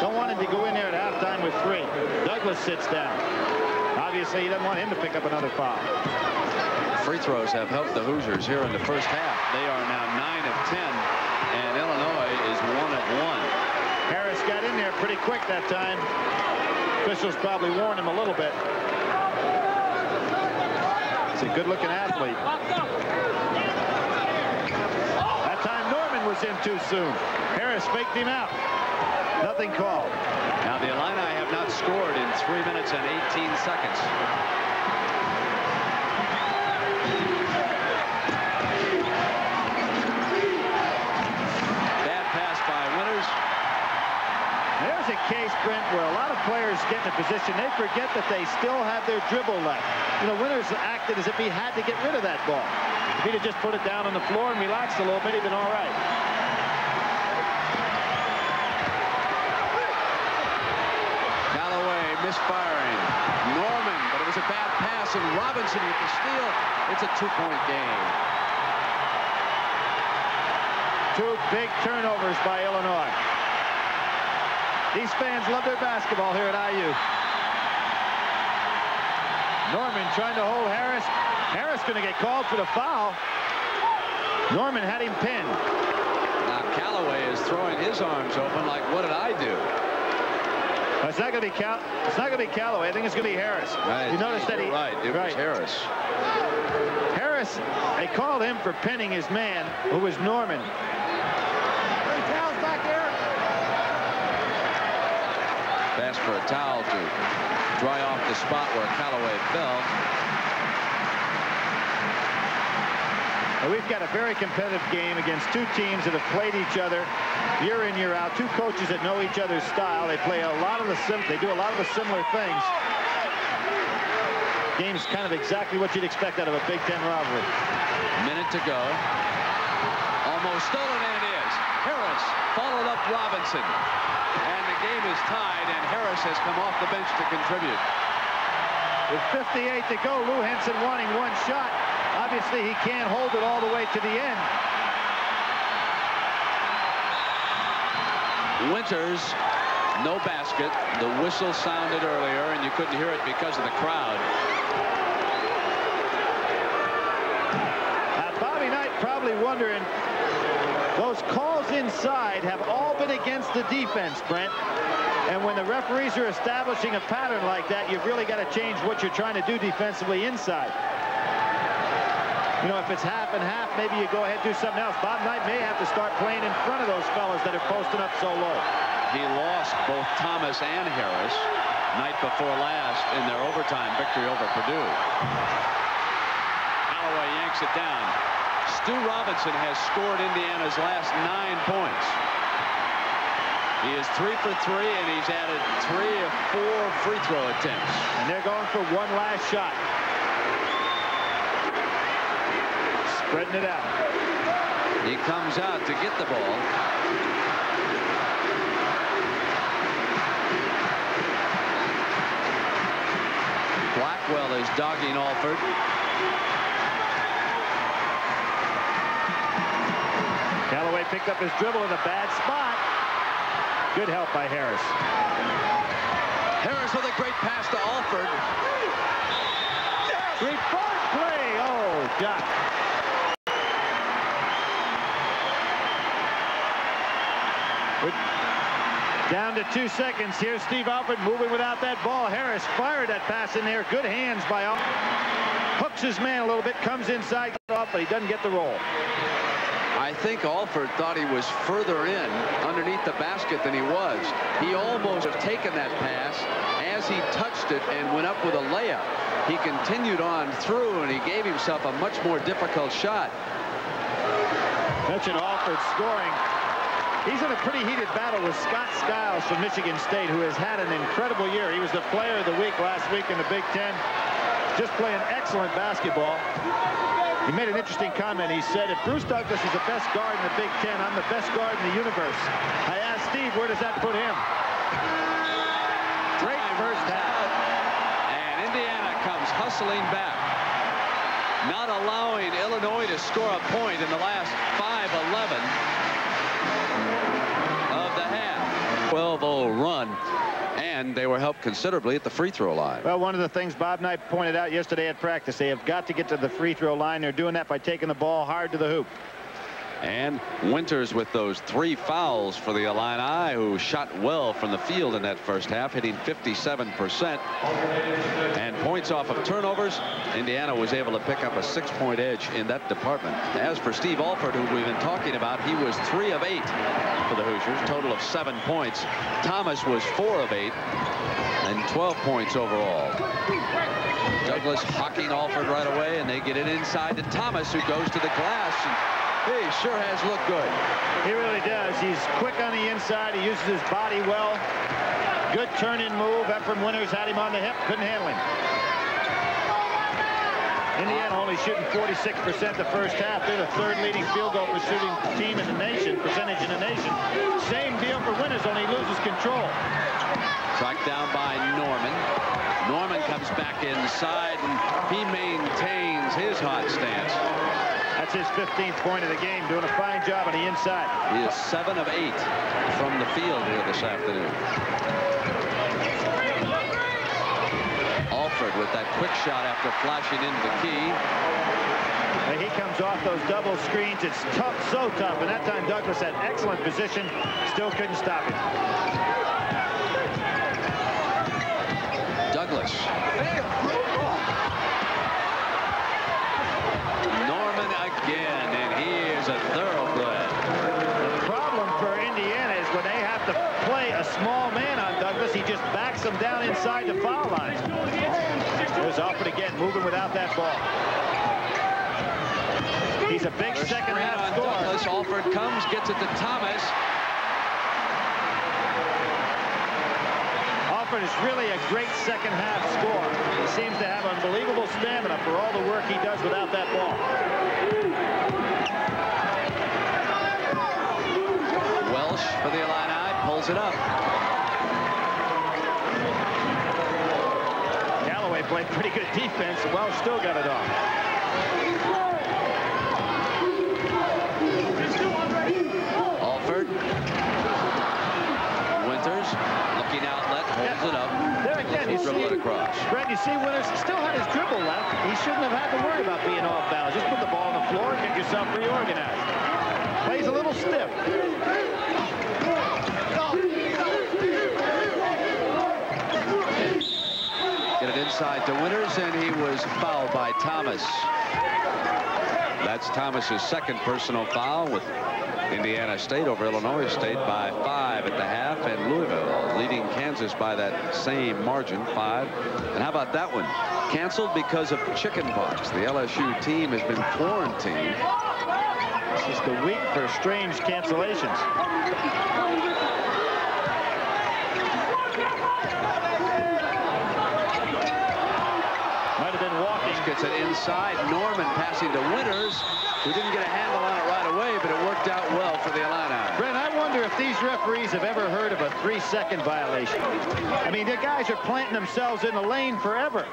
Don't want him to go in there at halftime with three. Douglas sits down. Obviously, he doesn't want him to pick up another foul. Free throws have helped the Hoosiers here in the first half. They are now 9 of 10, and Illinois is 1 of 1. Harris got in there pretty quick that time. Officials probably warned him a little bit. He's a good-looking athlete. That time Norman was in too soon. Harris faked him out. Nothing called. Now the Illini have not scored in 3 minutes and 18 seconds. Bad pass by Winters. There's a case, Brent, where a lot of players get in a position, they forget that they still have their dribble left. You know, Winters acted as if he had to get rid of that ball. If he'd have just put it down on the floor and relaxed a little bit, he'd been all right. Calloway misfiring. Norman, but it was a bad pass, and Robinson with the steal. It's a two-point game. Two big turnovers by Illinois. These fans love their basketball here at IU. Norman trying to hold Harris. Harris going to get called for the foul. Norman had him pinned. Now Calloway is throwing his arms open like, what did I do? It's not going to be Cal It's not going to be Calloway. I think it's going to be Harris. Right. You notice that he right. It right. was Harris. Harris. They called him for pinning his man, who was Norman. Pass for a towel to dry off the spot where Calloway fell. We've got a very competitive game against two teams that have played each other year in, year out. Two coaches that know each other's style. They play a lot of the sim they do a lot of the similar things. Game's kind of exactly what you'd expect out of a Big Ten rivalry. Minute to go. Almost stolen, and it is. Harris followed up Robinson. The game is tied, and Harris has come off the bench to contribute. With 58 to go, Lou Henson wanting one shot. Obviously, he can't hold it all the way to the end. Winters, no basket. The whistle sounded earlier, and you couldn't hear it because of the crowd. Uh, Bobby Knight probably wondering, those calls inside have all been against the defense, Brent. And when the referees are establishing a pattern like that, you've really got to change what you're trying to do defensively inside. You know, if it's half and half, maybe you go ahead and do something else. Bob Knight may have to start playing in front of those fellas that are posting up so low. He lost both Thomas and Harris night before last in their overtime victory over Purdue. Calloway yanks it down. Stew Robinson has scored Indiana's last nine points. He is three for three, and he's added three of four free throw attempts. And they're going for one last shot. Spreading it out. He comes out to get the ball. Blackwell is dogging Alford. Picked up his dribble in a bad spot. Good help by Harris. Harris with a great pass to Alford. Three-point play. Oh, God. Down to two seconds. Here's Steve Alford moving without that ball. Harris fired that pass in there. Good hands by Alford. Hooks his man a little bit, comes inside, off, but he doesn't get the roll. I think Alford thought he was further in underneath the basket than he was. He almost have taken that pass as he touched it and went up with a layup. He continued on through and he gave himself a much more difficult shot. Mention Alford scoring. He's in a pretty heated battle with Scott Skiles from Michigan State, who has had an incredible year. He was the player of the week last week in the Big Ten. Just playing excellent basketball. He made an interesting comment. He said, if Bruce Douglas is the best guard in the Big Ten, I'm the best guard in the universe. I asked Steve, where does that put him? Great first half. And Indiana comes hustling back. Not allowing Illinois to score a point in the last 5-11 of the half. 12-0 run. And they were helped considerably at the free throw line. Well, one of the things Bob Knight pointed out yesterday at practice, they have got to get to the free throw line. They're doing that by taking the ball hard to the hoop. And Winters with those three fouls for the Illini, who shot well from the field in that first half, hitting 57%. And points off of turnovers, Indiana was able to pick up a six-point edge in that department. As for Steve Alford, who we've been talking about, he was three of eight for the Hoosiers, total of seven points. Thomas was four of eight and 12 points overall. Douglas hawking Alford right away, and they get it inside to Thomas, who goes to the glass. And he sure has looked good. He really does. He's quick on the inside. He uses his body well. Good turn-in move. Efrem Winters had him on the hip. Couldn't handle him. Indiana only shooting 46% the first half. They're the third leading field goal per shooting team in the nation, percentage in the nation. Same deal for Winters, only loses control. Tracked down by Norman. Norman comes back inside, and he maintains his hot stance. His 15th point of the game, doing a fine job on the inside. He is 7 of 8 from the field here this afternoon. Alford with with that quick shot after flashing into the key. And he comes off those double screens. It's tough, so tough. And that time Douglas had excellent position. Still couldn't stop him. Douglas. Inside the foul line. There's Alford again, moving without that ball. He's a big There's second half scorer. Douglas. Alford comes, gets it to Thomas. Alford is really a great second half scorer. He seems to have unbelievable stamina for all the work he does without that ball. Welch for the Illini pulls it up. Calloway played pretty good defense. Well, still got it off. Alford. Winters looking outlet, holds it up. There again, you Dribble see, across. Brent, you see Winters still had his dribble left. He shouldn't have had to worry about being off balance. Just put the ball on the floor and get yourself reorganized. Plays a little stiff. It to Winters, and he was fouled by Thomas. That's Thomas's second personal foul with Indiana State over Illinois State by five at the half, and Louisville leading Kansas by that same margin, five. And how about that one? Canceled because of chickenpox. The LSU team has been quarantined. This is the week for strange cancellations. Might have been walking. Gets it inside. Norman passing to Winters, who didn't get a handle on it right away, but it worked out well for the Illini. Brent, I wonder if these referees have ever heard of a three-second violation. I mean, the guys are planting themselves in the lane forever.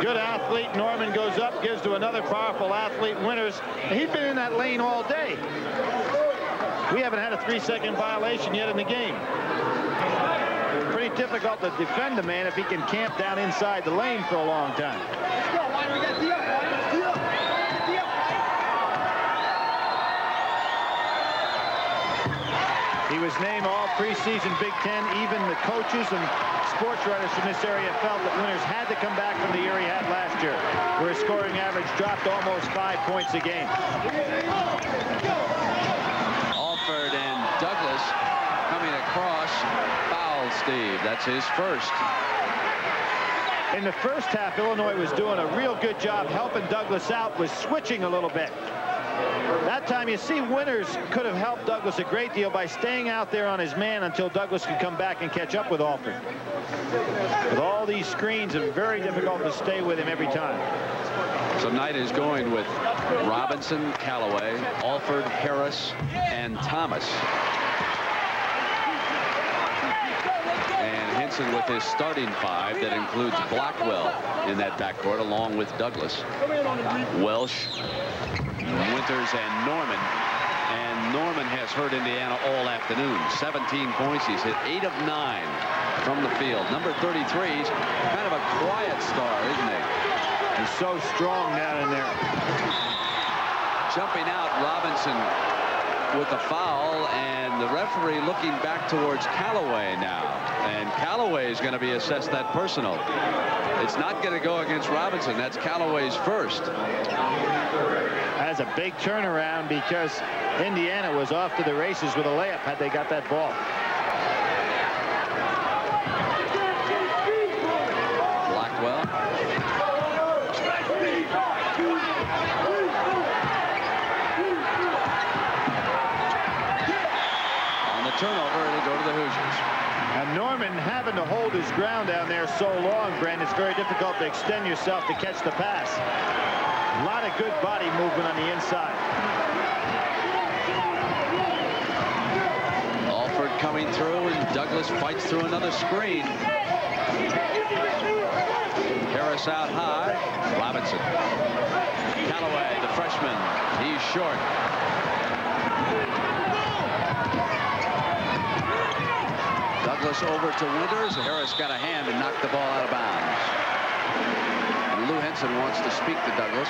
Good athlete. Norman goes up, gives to another powerful athlete, Winters. He's been in that lane all day. We haven't had a three-second violation yet in the game. Difficult to defend a man if he can camp down inside the lane for a long time. He was named all preseason Big Ten. Even the coaches and sports writers from this area felt that Winters had to come back from the year he had last year, where his scoring average dropped almost five points a game. Alford and Douglas coming across. Foul, Steve. That's his first. In the first half, Illinois was doing a real good job helping Douglas out, was switching a little bit. That time, you see, Winters could have helped Douglas a great deal by staying out there on his man until Douglas could come back and catch up with Alford. With all these screens, it's very difficult to stay with him every time. So Knight is going with Robinson, Calloway, Alford, Harris, and Thomas. With his starting five that includes Blackwell in that backcourt along with Douglas. Welch, Winters, and Norman. And Norman has hurt Indiana all afternoon. 17 points. He's hit 8 of 9 from the field. Number 33 is kind of a quiet star, isn't he? He's so strong down in there. Jumping out, Robinson with a foul, and the referee looking back towards Calloway now. And Calloway is going to be assessed that personal. It's not going to go against Robinson. That's Calloway's first. That's a big turnaround because Indiana was off to the races with a layup had they got that ball. Blackwell. On the turnover, it'll go to the Hoosiers. And Norman having to hold his ground down there so long, Brent, it's very difficult to extend yourself to catch the pass. A lot of good body movement on the inside. Alford coming through, and Douglas fights through another screen. Harris out high. Robinson. Calloway, the freshman. He's short. Douglas over to Winters. Harris got a hand and knocked the ball out of bounds. Lou Henson wants to speak to Douglas.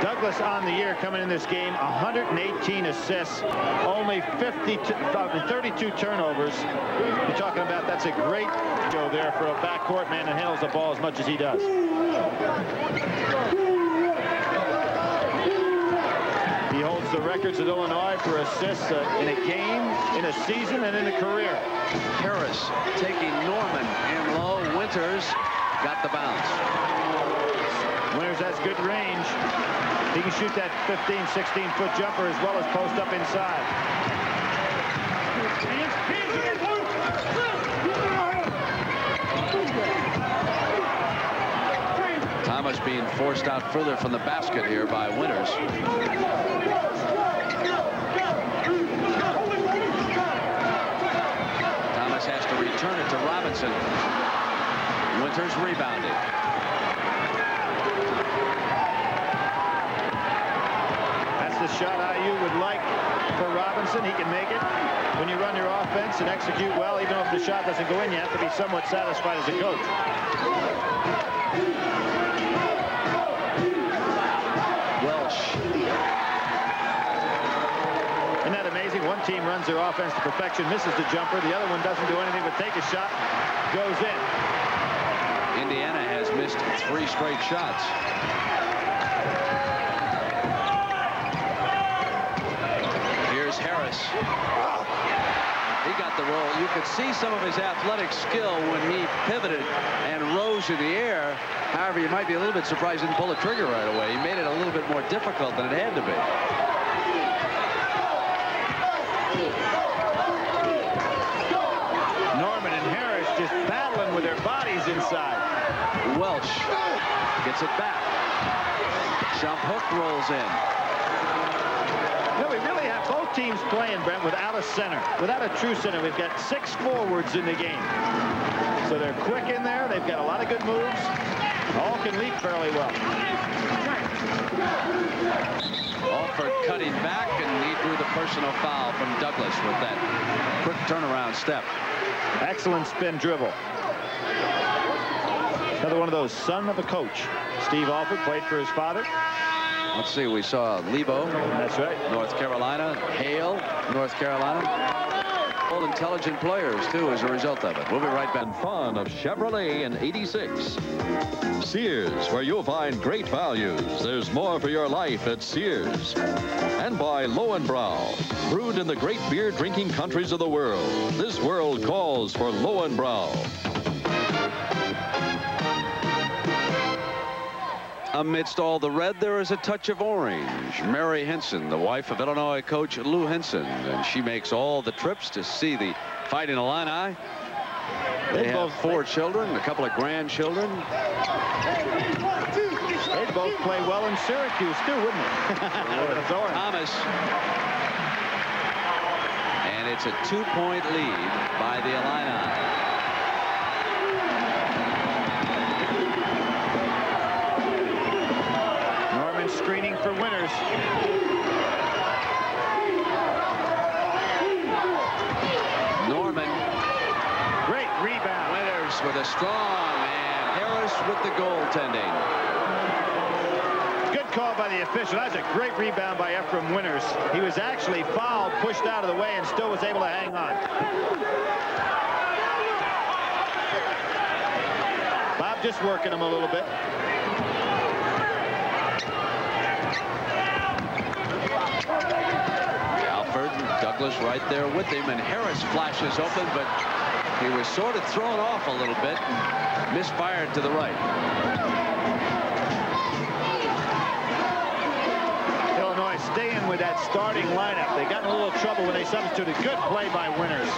Douglas on the year coming in this game, 118 assists, only 50 32 turnovers. You're talking about that's a great go there for a backcourt man that handles the ball as much as he does. He holds the records at Illinois for assists uh, in a game, in a season, and in a career. Harris taking Norman in low. Winters got the bounce. Winters has good range. He can shoot that 15, 16-foot jumper as well as post up inside. Thomas being forced out further from the basket here by Winters. Thomas has to return it to Robinson. Winters rebounded. That's the shot IU would like for Robinson. He can make it. When you run your offense and execute well, even if the shot doesn't go in, you have to be somewhat satisfied as a coach. Team runs their offense to perfection, misses the jumper. The other one doesn't do anything but take a shot, goes in. Indiana has missed three straight shots. Here's Harris. He got the roll. You could see some of his athletic skill when he pivoted and rose in the air. However, you might be a little bit surprised he didn't pull the trigger right away. He made it a little bit more difficult than it had to be. Norman and Harris just battling with their bodies inside. Welch gets it back. Jump hook rolls in. You know, we really have both teams playing, Brent, without a center. Without a true center. We've got six forwards in the game. So they're quick in there. They've got a lot of good moves. All can leap fairly well. Alford cutting back, and he drew the personal foul from Douglas with that quick turnaround step. Excellent spin dribble. Another one of those son of a coach. Steve Alford played for his father. Let's see, we saw Lebo, That's right. North Carolina, Hale, North Carolina. All intelligent players, too, as a result of it. We'll be right back. and fun of Chevrolet in 86. Sears, where you'll find great values. There's more for your life at Sears. And by Lowenbrau, brewed in the great beer drinking countries of the world. This world calls for Lowenbrau. Amidst all the red, there is a touch of orange. Mary Henson, the wife of Illinois coach Lou Henson, and she makes all the trips to see the Fighting Illini. They They have both four children, a couple of grandchildren. They'd both play well in Syracuse, too, wouldn't they? *laughs* Thomas. And it's a two-point lead by the Illini. Screening for Winters. Norman Great rebound. Winters with a strong and Harris with the goaltending. Good call by the official. That's a great rebound by Efrem Winters. He was actually fouled, pushed out of the way, and still was able to hang on. Bob just working him a little bit. Alford and Douglas right there with him, and Harris flashes open, but he was sort of thrown off a little bit and misfired to the right. Illinois staying with that starting lineup. They got in a little trouble when they substituted. Good play by Winters.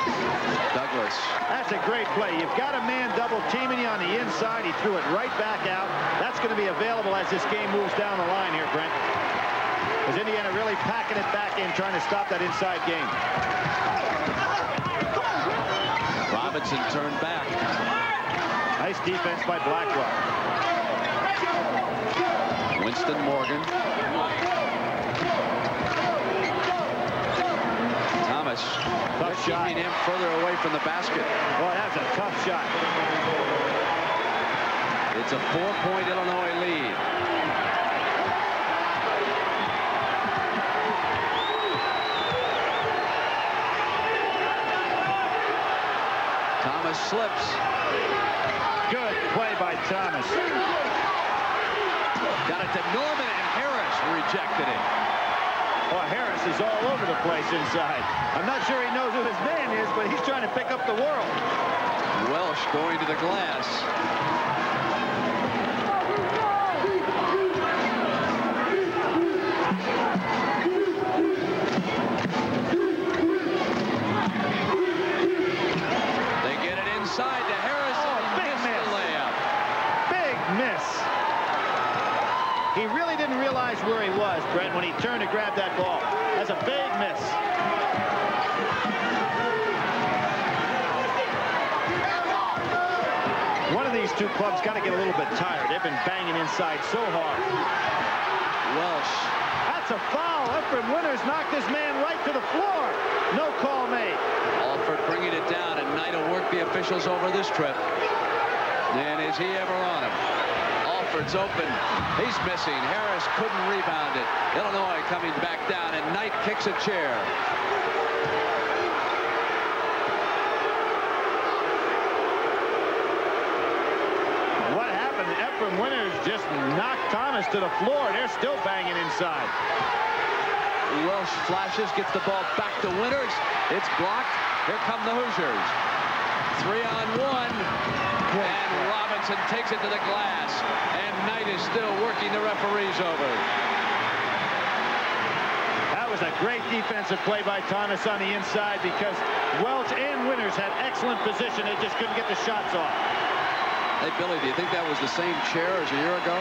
Douglas That's a great play. You've got a man double teaming you on the inside. He threw it right back out. That's going to be available as this game moves down the line here, Brent. Is Indiana really packing it back in, trying to stop that inside game? Robinson turned back. Nice defense by Blackwell. Winston Morgan. Thomas Tough shot. keeping him further away from the basket. Boy, that's a tough shot. It's a four-point Illinois lead. Thomas slips. Good play by Thomas. Got it to Norman, and Harris rejected it. Oh, Harris is all over the place inside. I'm not sure he knows who his man is, but he's trying to pick up the world. Welch going to the glass. Where he was, Brent, when he turned to grab that ball. That's a big miss. One of these two clubs got to get a little bit tired. They've been banging inside so hard. Welch That's a foul. Efrem Winters knocked this man right to the floor. No call made. Alford bringing it down, and Knight will work the officials over this trip. And is he ever on him? Alford's open. He's missing. Harris couldn't rebound it. Illinois coming back down, and Knight kicks a chair. What happened? Efrem Winters just knocked Thomas to the floor. They're still banging inside. Welch flashes, gets the ball back to Winters. It's blocked. Here come the Hoosiers. Three on one. And Robinson takes it to the glass. And Knight is still working the referees over. That was a great defensive play by Thomas on the inside because Welch and Winters had excellent position. They just couldn't get the shots off. Hey, Billy, do you think that was the same chair as a year ago?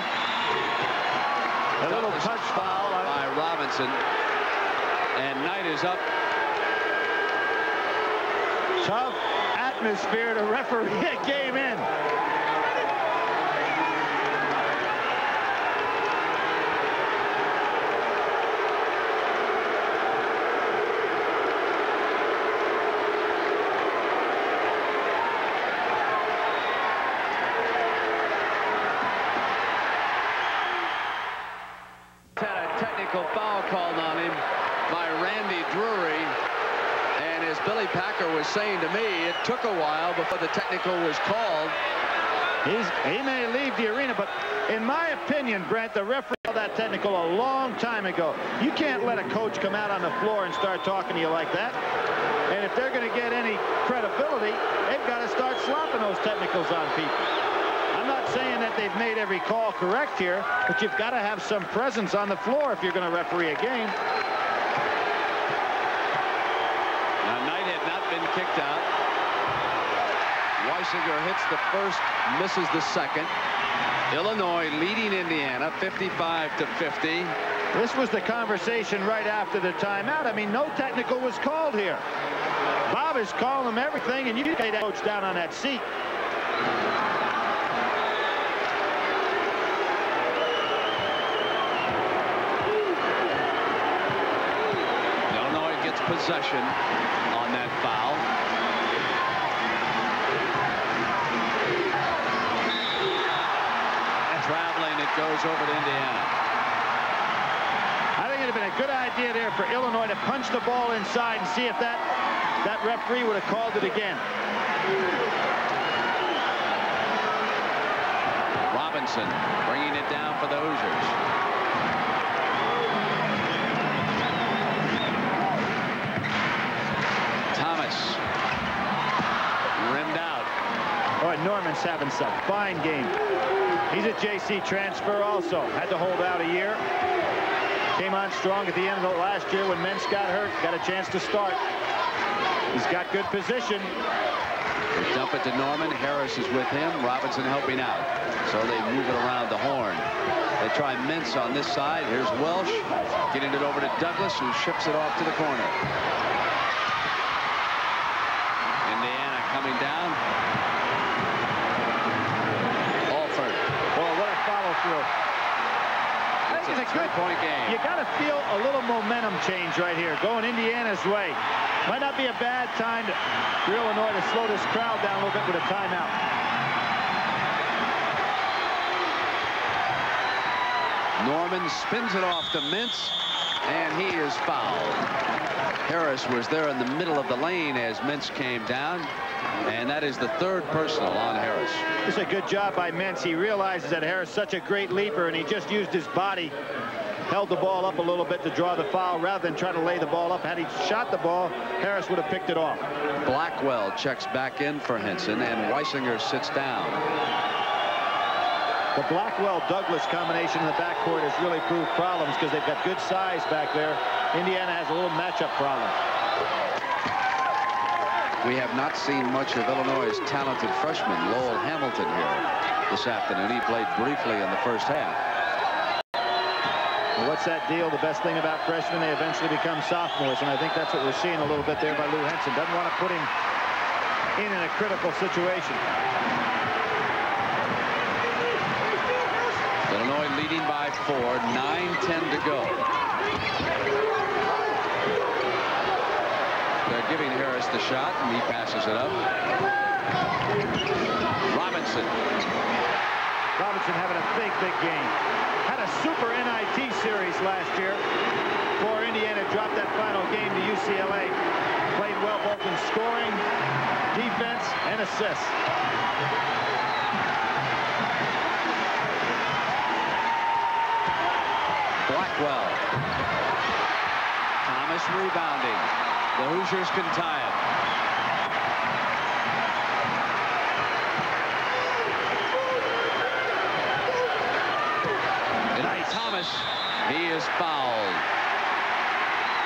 A little Douglas touch foul. by Robinson. And Knight is up. Tough atmosphere to referee *laughs* a game in. Technical foul called on him by Randy Drury. And as Billy Packer was saying to me, took a while before the technical was called. He's, he may leave the arena, but in my opinion, Brent, the referee called that technical a long time ago. You can't let a coach come out on the floor and start talking to you like that. And if they're going to get any credibility, they've got to start slapping those technicals on people. I'm not saying that they've made every call correct here, but you've got to have some presence on the floor if you're going to referee a game. Now, Knight had not been kicked out. Hits the first, misses the second. Illinois leading Indiana 55 to 50. This was the conversation right after the timeout. I mean, no technical was called here. Bob is calling them everything, and you get that coach down on that seat. Illinois gets possession on that foul. Goes over to Indiana. I think it'd have been a good idea there for Illinois to punch the ball inside and see if that that referee would have called it again. Robinson bringing it down for the Hoosiers. Thomas rimmed out. Boy, Norman's having some fine game. He's a JC transfer also. Had to hold out a year. Came on strong at the end of the last year when Meents got hurt. Got a chance to start. He's got good position. They dump it to Norman. Harris is with him. Robinson helping out. So they move it around the horn. They try Meents on this side. Here's Welch getting it over to Douglas, who ships it off to the corner. It's a, a point game. You got to feel a little momentum change right here, going Indiana's way. Might not be a bad time to, for Illinois to slow this crowd down a little bit with a timeout. Norman spins it off to Meents, and he is fouled. Harris was there in the middle of the lane as Meents came down and that is the third personal on Harris. It's a good job by Meents. He realizes that Harris is such a great leaper, and he just used his body held the ball up a little bit to draw the foul rather than try to lay the ball up. Had he shot the ball, Harris would have picked it off. Blackwell checks back in for Henson, and Wysinger sits down. The Blackwell-Douglas combination in the backcourt has really proved problems because they've got good size back there. Indiana has a little matchup problem. We have not seen much of Illinois' talented freshman, Lowell Hamilton, here this afternoon. He played briefly in the first half. Well, what's that deal? The best thing about freshmen, they eventually become sophomores, and I think that's what we're seeing a little bit there by Lou Henson. Doesn't want to put him in in a critical situation. Illinois leading by four, 9-10 to go. They're giving Harris the shot, and he passes it up. Robinson. Robinson having a big, big game. Had a super NIT series last year before Indiana dropped that final game to UCLA. Played well both in scoring, defense, and assists. Blackwell. Thomas rebounding. The Hoosiers can tie it. And Thomas, he is fouled.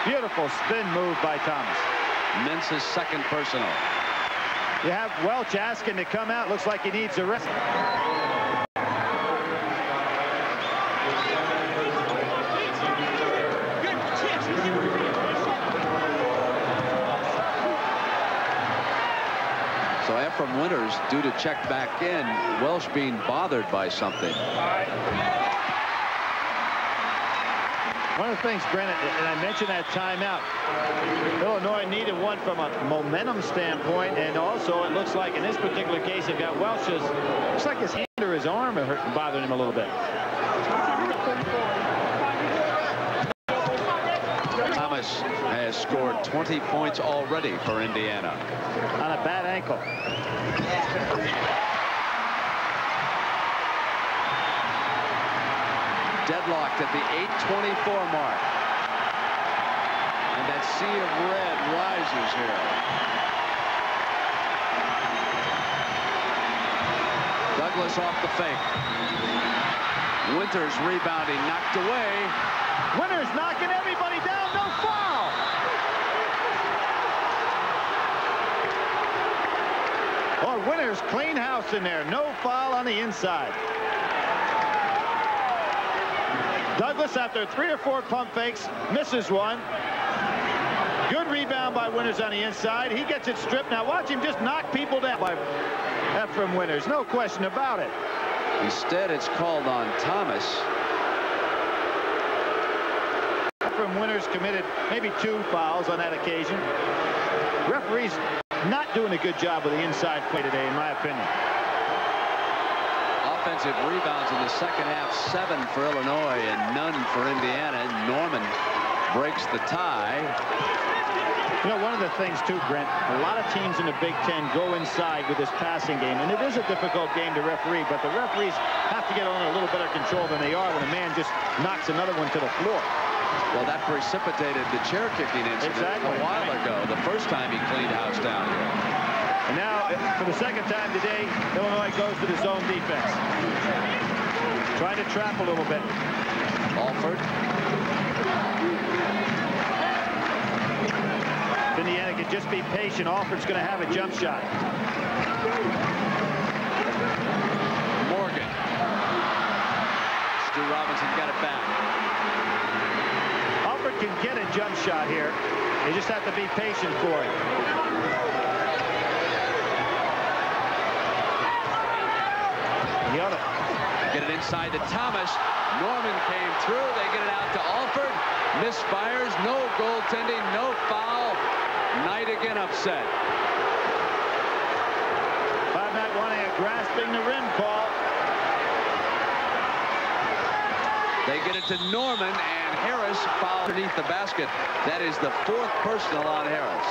Beautiful spin move by Thomas. Meents's second personal. You have Welch asking to come out. Looks like he needs a rest. So Efrem Winters due to check back in. Welch being bothered by something. One of the things, Brennan, and I mentioned that timeout, Illinois needed one from a momentum standpoint, and also it looks like in this particular case, they've got Welch's, looks like his hand or his arm are hurting, bothering him a little bit. Thomas has scored 20 points already for Indiana. On a bad ankle. Deadlocked at the 824 mark. And that sea of red rises here. Douglas off the fake. Winters rebounding, knocked away. Winters knocking everybody down, no foul. Oh, Winters clean house in there, no foul on the inside. Douglas, after three or four pump fakes, misses one. Good rebound by Winters on the inside. He gets it stripped. Now watch him just knock people down by Efrem Winters. No question about it. Instead, it's called on Thomas. Efrem Winters committed maybe two fouls on that occasion. Referees not doing a good job with the inside play today, in my opinion. Offensive rebounds in the second half, seven for Illinois and none for Indiana. Norman breaks the tie. You know, one of the things, too, Brent, a lot of teams in the Big Ten go inside with this passing game, and it is a difficult game to referee, but the referees have to get on a little better control than they are when a man just knocks another one to the floor. Well, that precipitated the chair kicking incident Exactly. a while ago, the first time he cleaned house down here. And now, for the second time today, Illinois goes to the zone defense. Trying to trap a little bit. Alford. Indiana can just be patient, Alford's going to have a jump shot. Morgan. Stew Robinson got it back. Alford can get a jump shot here. They just have to be patient for it. The other. Get it inside to Thomas. Norman came through. They get it out to Alford. Misfires. No goaltending. No foul. Knight again upset. Bob Matt wanting a grasping the rim call. They get it to Norman, and Harris fouled underneath the basket. That is the fourth personal on Harris.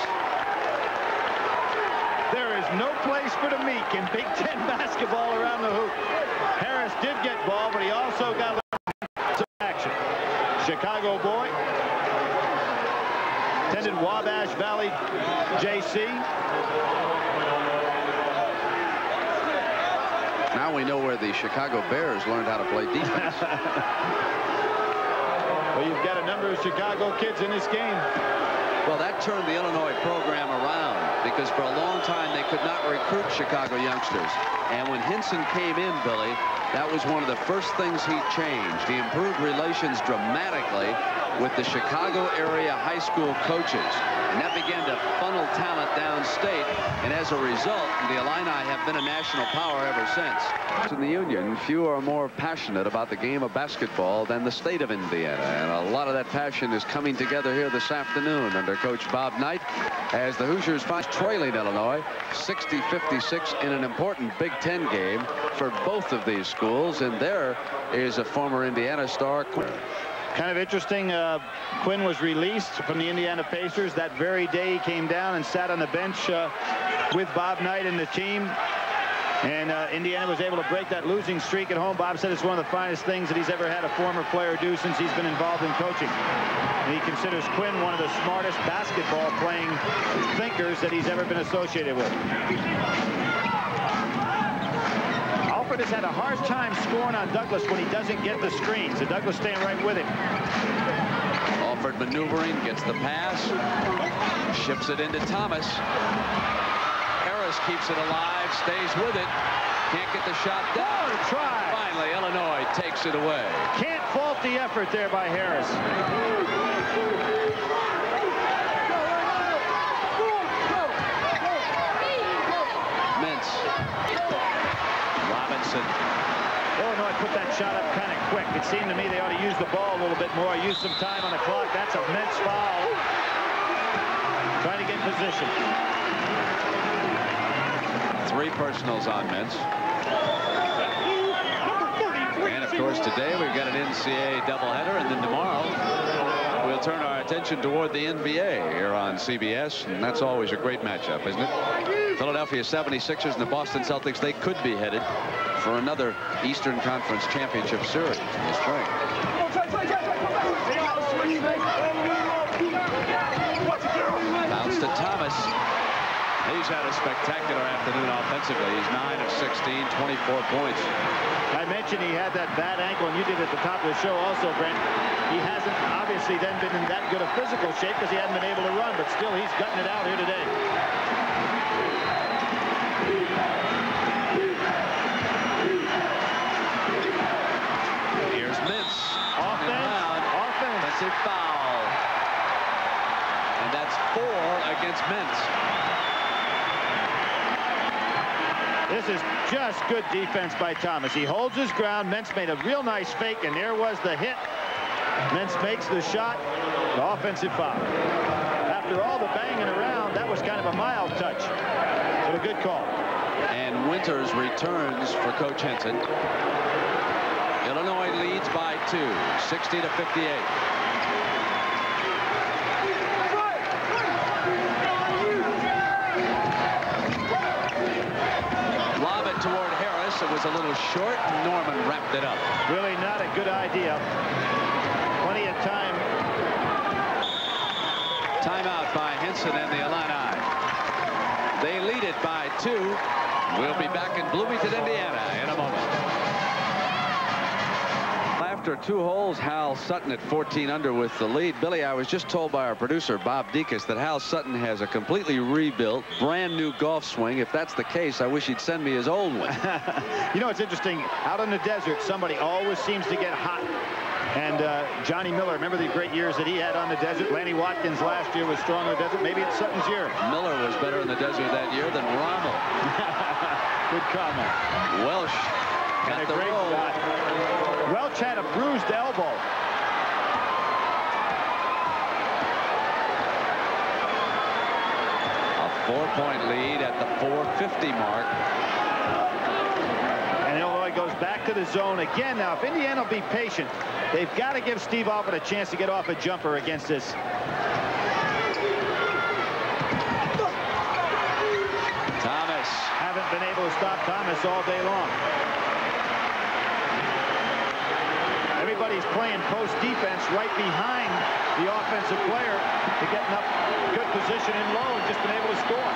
There is no place for the meek in Big Ten *laughs* basketball around the hoop. Harris did get ball, but he also got some action. Chicago boy. Attended Wabash Valley JC. Now we know where the Chicago Bears learned how to play defense. *laughs* well, you've got a number of Chicago kids in this game. Well, that turned the Illinois program around because for a long time they could not recruit Chicago youngsters. And when Henson came in, Billy, that was one of the first things he changed. He improved relations dramatically with the Chicago area high school coaches. And that began to funnel talent downstate. And as a result, the Illini have been a national power ever since. In the Union, few are more passionate about the game of basketball than the state of Indiana. And a lot of that passion is coming together here this afternoon under Coach Bob Knight as the Hoosiers find trailing Illinois 60-56 in an important Big Ten game for both of these schools. And there is a former Indiana star. Kind of interesting, uh, Quinn was released from the Indiana Pacers. That very day he came down and sat on the bench uh, with Bob Knight and the team. And uh, Indiana was able to break that losing streak at home. Bob said it's one of the finest things that he's ever had a former player do since he's been involved in coaching. And he considers Quinn one of the smartest basketball playing thinkers that he's ever been associated with. Has had a hard time scoring on Douglas when he doesn't get the screen. So Douglas staying right with him. Alford maneuvering, gets the pass, ships it into Thomas. Harris keeps it alive, stays with it. Can't get the shot down. Oh, try. Finally, Illinois takes it away. Can't fault the effort there by Harris. Robinson. Illinois put that shot up kind of quick. It seemed to me they ought to use the ball a little bit more, use some time on the clock. That's a Meents foul. Trying to get position. Three personals on Meents. And of course today we've got an NCAA doubleheader and then tomorrow we'll turn our attention toward the NBA here on CBS and that's always a great matchup isn't it? Philadelphia 76ers and the Boston Celtics they could be headed for another Eastern Conference Championship Series in the spring. Bounce to Thomas. He's had a spectacular afternoon offensively. He's 9 of 16, 24 points. I mentioned he had that bad ankle, and you did at the top of the show also, Brent. He hasn't obviously then been in that good a physical shape because he hasn't been able to run, but still he's gutting it out here today. Here's Meents. Offense. Offense. Offensive foul. And that's four against Meents. This is just good defense by Thomas. He holds his ground. Meents made a real nice fake, and there was the hit. Meents makes the shot. The offensive foul. After all the banging around, that was kind of a mild touch. But a good call. And Winters returns for Coach Henson. Illinois leads by two, 60 to 58. Lob it toward Harris. It was a little short. Norman wrapped it up. Really not a good idea. Plenty of time. Timeout by Henson and the Illini. They lead it by two. We'll be back in Bloomington, Indiana in a moment. After two holes, Hal Sutton at 14 under with the lead. Billy, I was just told by our producer, Bob Dekas, that Hal Sutton has a completely rebuilt, brand new golf swing. If that's the case, I wish he'd send me his old one. *laughs* you know, it's interesting. Out in the desert, somebody always seems to get hot. And uh, Johnny Miller, remember the great years that he had on the desert? Lanny Wadkins last year was strong in the desert. Maybe it's Sutton's year. Miller was better in the desert that year than Rommel. *laughs* Good comment. Welch got And a the great roll. shot. Welch had a bruised elbow. A four-point lead at the 450 mark. And Illinois goes back to the zone again. Now, if Indiana will be patient, they've got to give Steve Alford a chance to get off a jumper against this. Thomas. Haven't been able to stop Thomas all day long. Everybody's playing post defense right behind the offensive player to get enough good position in low and just been able to score.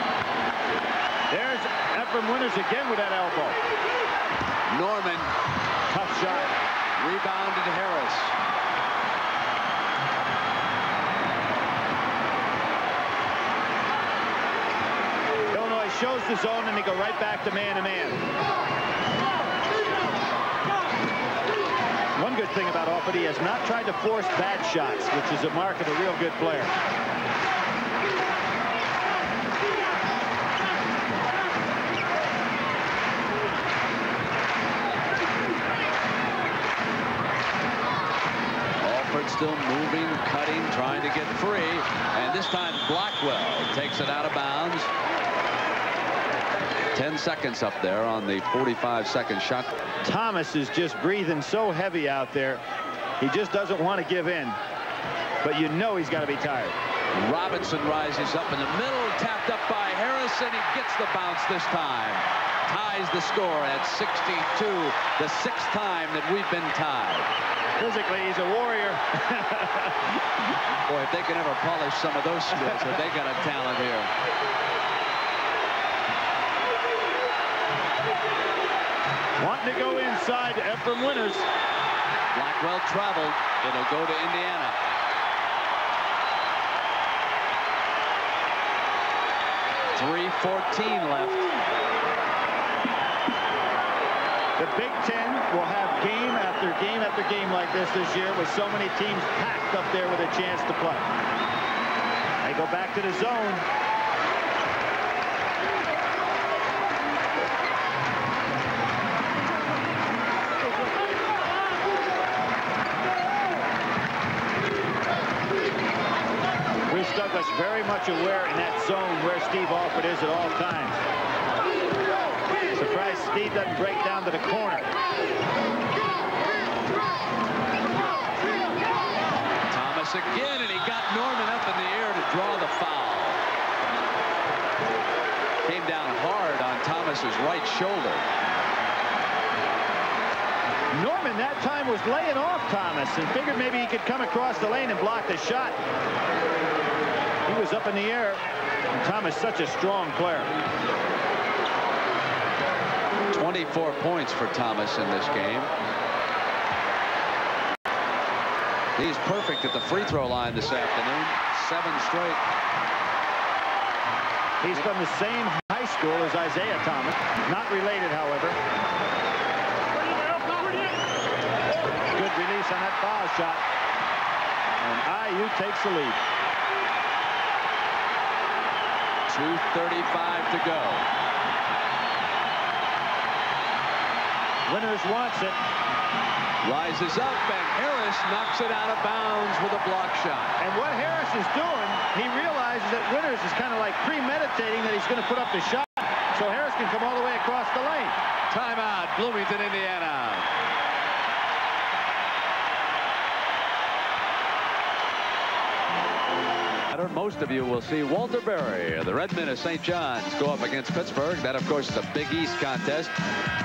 There's Efrem Winters again with that elbow. Norman. Tough shot. Rebounded Harris. Illinois shows the zone and they go right back to man-to-man. One good thing about Alford, he has not tried to force bad shots, which is a mark of a real good player. Still moving, cutting, trying to get free. And this time Blackwell takes it out of bounds. 10 seconds up there on the 45-second shot. Thomas is just breathing so heavy out there. He just doesn't want to give in. But you know he's got to be tired. Robinson rises up in the middle, tapped up by Harris, and he gets the bounce this time. Ties the score at 62, the sixth time that we've been tied. Physically, he's a warrior. *laughs* Boy, if they can ever polish some of those skills, they got a talent here. Wanting to go inside to Efrem Winters. Blackwell traveled. It'll go to Indiana. Three fourteen left. The Big Ten will have game after game after game like this this year with so many teams packed up there with a chance to play. They go back to the zone. Douglas very much aware in that zone where Steve Alford is at all times. Surprised Steve doesn't break down to the corner. Thomas again, and he got Norman up in the air to draw the foul. Came down hard on Thomas's right shoulder. Norman that time was laying off Thomas and figured maybe he could come across the lane and block the shot. He was up in the air. And Thomas such a strong player. 24 points for Thomas in this game. He's perfect at the free throw line this afternoon. Seven straight. He's from the same high school as Isiah Thomas. Not related, however. Good release on that foul shot. And IU takes the lead. 2.35 to go. Winters wants it. Rises up, and Harris knocks it out of bounds with a block shot. And what Harris is doing, he realizes that Winters is kind of like premeditating that he's going to put up the shot. So Harris can come all the way across the lane. Timeout, Bloomington, Indiana. Most of you will see Walter Berry, the Redmen of St. John's, go up against Pittsburgh. That, of course, is a Big East contest.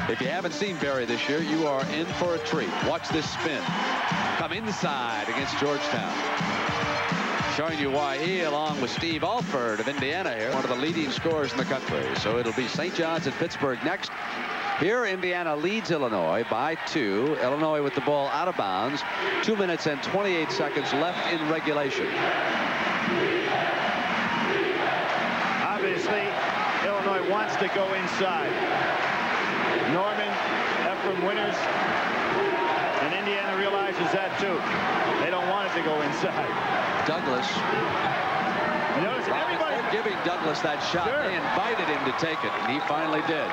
If you haven't seen Berry this year, you are in for a treat. Watch this spin. Come inside against Georgetown. Showing you why he, along with Steve Alford of Indiana here, one of the leading scorers in the country. So it'll be St. John's and Pittsburgh next. Here, Indiana leads Illinois by two. Illinois with the ball out of bounds. Two minutes and 28 seconds left in regulation. Obviously, Illinois wants to go inside. Norman, Efrem Winters, and Indiana realizes that too. They don't want it to go inside. Douglas. Notice everybody, giving Douglas that shot. Sure. They invited him to take it, and he finally did.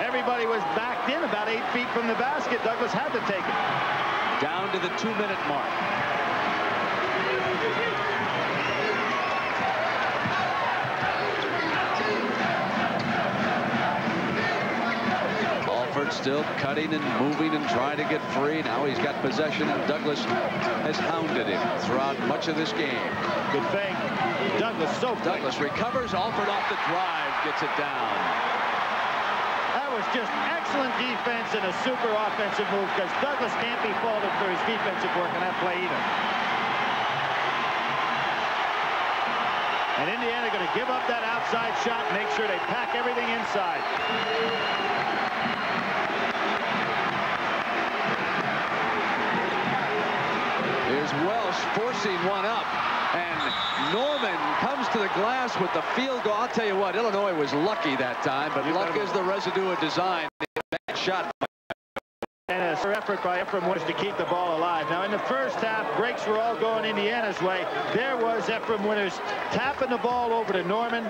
everybody was backed in about eight feet from the basket. Douglas had to take it. Down to the two-minute mark. Still cutting and moving and trying to get free. Now he's got possession, and Douglas has hounded him throughout much of this game. Good fake. Douglas so Douglas recovers. Alford off the drive, gets it down. That was just excellent defense and a super offensive move because Douglas can't be faulted for his defensive work on that play either. And Indiana going to give up that outside shot make sure they pack everything inside. Here's Welch forcing one up. And Norman comes to the glass with the field goal. I'll tell you what, Illinois was lucky that time, but luck is the residue of design. Bad shot and a effort by Efrem Winters to keep the ball alive. Now, in the first half, breaks were all going Indiana's way. There was Efrem Winters tapping the ball over to Norman.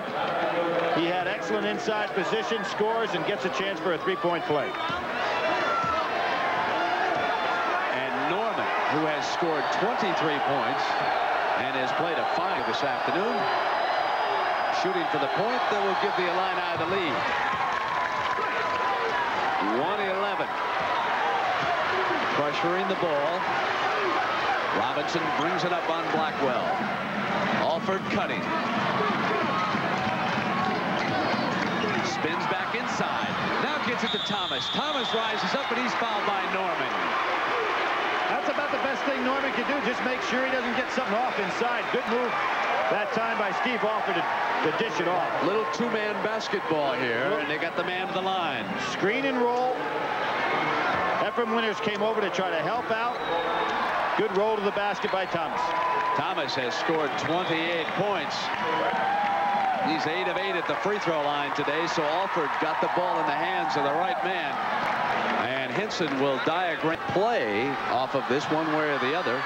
He had excellent inside position, scores, and gets a chance for a three-point play. And Norman, who has scored 23 points and has played a fine this afternoon, shooting for the point that will give the Illini the lead. 111 pressuring the ball. Robinson brings it up on Blackwell. Alford cutting. Spins back inside. Now gets it to Thomas. Thomas rises up, and he's fouled by Norman. About the best thing Norman can do. Just make sure he doesn't get something off inside. Good move that time by Steve Alford to, to dish it off. Little two-man basketball here, and they got the man to the line. Screen and roll. Efrem Winters came over to try to help out. Good roll to the basket by Thomas. Thomas has scored 28 points. He's 8 of 8 at the free throw line today, so Alford got the ball in the hands of the right man. And Henson will diagram play off of this one way or the other.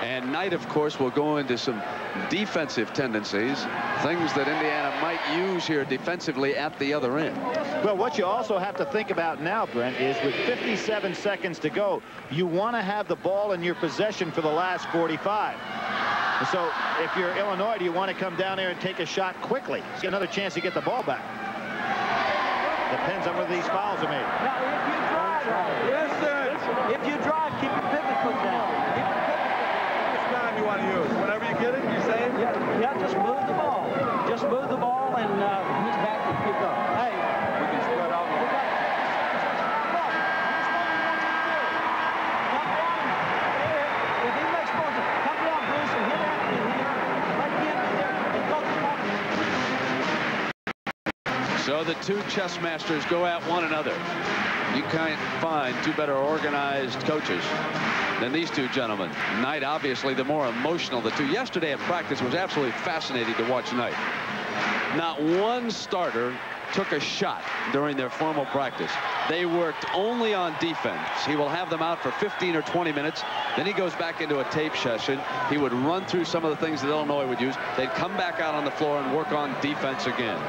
And Knight, of course, will go into some defensive tendencies, things that Indiana might use here defensively at the other end. Well, what you also have to think about now, Brent, is with 57 seconds to go, you want to have the ball in your possession for the last 45. So if you're Illinois, do you want to come down there and take a shot quickly? Get another chance to get the ball back. Depends on whether these fouls are made. Yes, sir. If you drive, keep your pivot foot down you want to use? Whenever you get it, you say Yeah, yeah, just move the ball. Just move the ball and uh, hit back and pick up. Hey. We can spread out. So the two chess masters go at one another. You can't find two better organized coaches than these two gentlemen. Knight, obviously, the more emotional the two. Yesterday at practice was absolutely fascinating to watch Knight. Not one starter took a shot during their formal practice. They worked only on defense. He will have them out for 15 or 20 minutes. Then he goes back into a tape session. He would run through some of the things that Illinois would use. They'd come back out on the floor and work on defense again.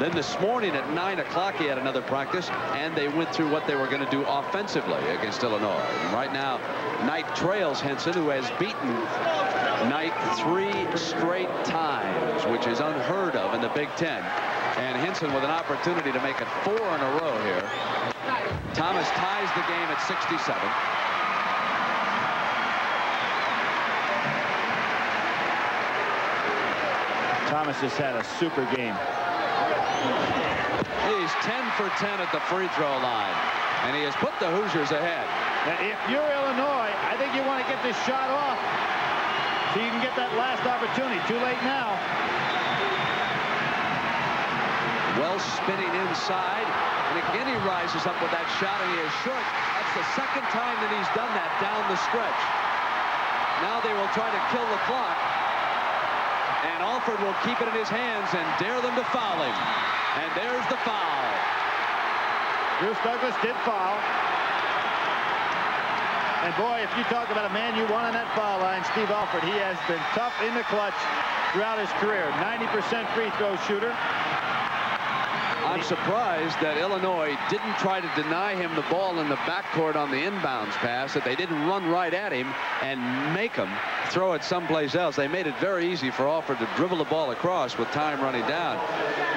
Then this morning at 9 o'clock he had another practice and they went through what they were going to do offensively against Illinois. And right now Knight trails Henson who has beaten Knight three straight times which is unheard of in the Big Ten. And Henson with an opportunity to make it four in a row here. Thomas ties the game at 67. Thomas has had a super game. He's 10 for 10 at the free throw line. And he has put the Hoosiers ahead. If you're Illinois, I think you want to get this shot off so you can get that last opportunity. Too late now. Well spinning inside. And again he rises up with that shot and he is short. That's the second time that he's done that down the stretch. Now they will try to kill the clock. And Alford will keep it in his hands and dare them to foul him. And there's the foul. Bruce Douglas did foul. And boy, if you talk about a man you want on that foul line, Steve Alford, he has been tough in the clutch throughout his career. 90% free throw shooter. I'm surprised that Illinois didn't try to deny him the ball in the backcourt on the inbounds pass, that they didn't run right at him and make him throw it someplace else. They made it very easy for Alford to dribble the ball across with time running down.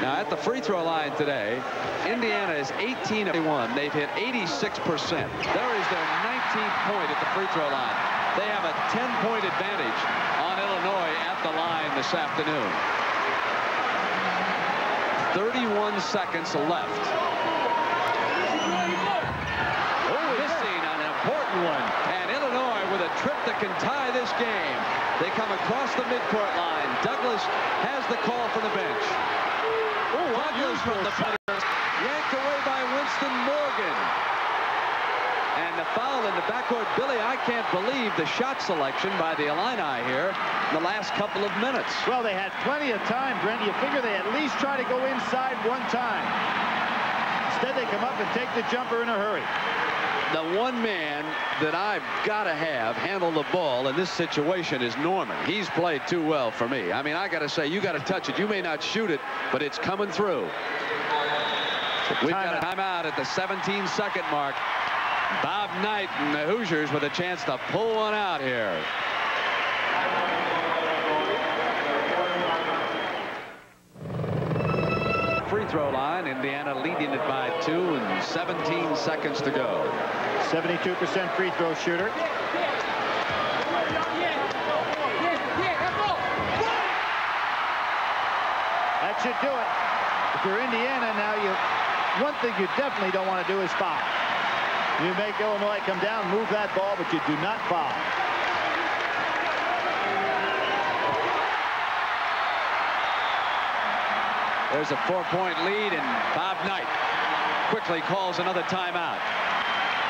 Now at the free throw line today, Indiana is 18 of 1. They've hit 86%. There is their 19th point at the free throw line. They have a 10-point advantage on Illinois at the line this afternoon. 31 seconds left. Oh, missing an important one. And Illinois with a trip that can tie this game. They come across the midcourt line. Douglas has the call from the bench. Oh, Douglas from the Predators. Yanked away by Winston Morgan. And the foul in the backcourt. Billy, I can't believe the shot selection by the Illini here in the last couple of minutes. Well, they had plenty of time, Brent. You figure they at least try to go inside one time. Instead, they come up and take the jumper in a hurry. The one man that I've got to have handle the ball in this situation is Norman. He's played too well for me. I mean, I got to say, you got to touch it. You may not shoot it, but it's coming through. We've got a timeout at the 17-second mark. Bob Knight and the Hoosiers with a chance to pull one out here. Throw line, Indiana leading it by two and 17 seconds to go. 72% free throw shooter. That should do it. If you're Indiana now, you one thing you definitely don't want to do is foul. You make Illinois come down, move that ball, but you do not foul. There's a four-point lead, and Bob Knight quickly calls another timeout.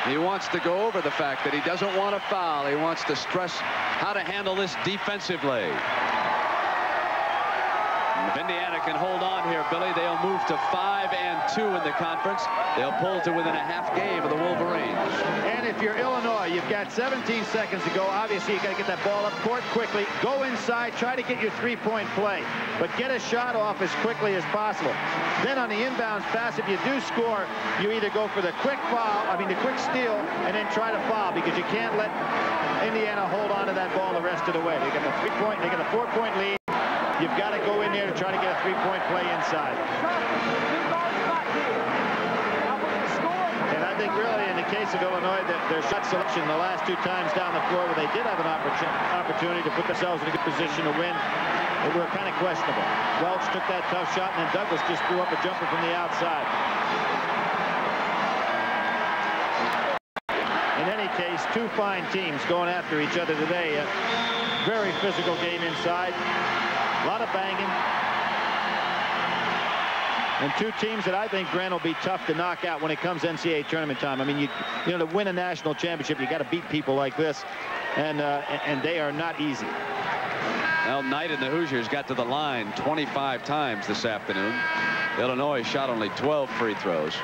He wants to go over the fact that he doesn't want to foul. He wants to stress how to handle this defensively. If Indiana can hold on here, Billy, they'll move to 5 and 2 in the conference. They'll pull to within a half game of the Wolverines. And if you're Illinois, you've got 17 seconds to go. Obviously, you got to get that ball up court quickly. Go inside, try to get your three-point play, but get a shot off as quickly as possible. Then on the inbounds pass, if you do score, you either go for the quick foul, I mean the quick steal, and then try to foul because you can't let Indiana hold on to that ball the rest of the way. They get the three-point, they get a four-point lead. You've got to go in there to try to get a three-point play inside. And I think really in the case of Illinois, that their shot selection the last two times down the floor where they did have an opportunity to put themselves in a good position to win, they were kind of questionable. Welch took that tough shot, and then Douglas just threw up a jumper from the outside. In any case, two fine teams going after each other today. A very physical game inside. A lot of banging. And two teams that I think, Grant, will be tough to knock out when it comes NCAA tournament time. I mean, you, you know, to win a national championship, you got to beat people like this, and uh, and they are not easy. Well, Knight and the Hoosiers got to the line 25 times this afternoon. Illinois shot only 12 free throws.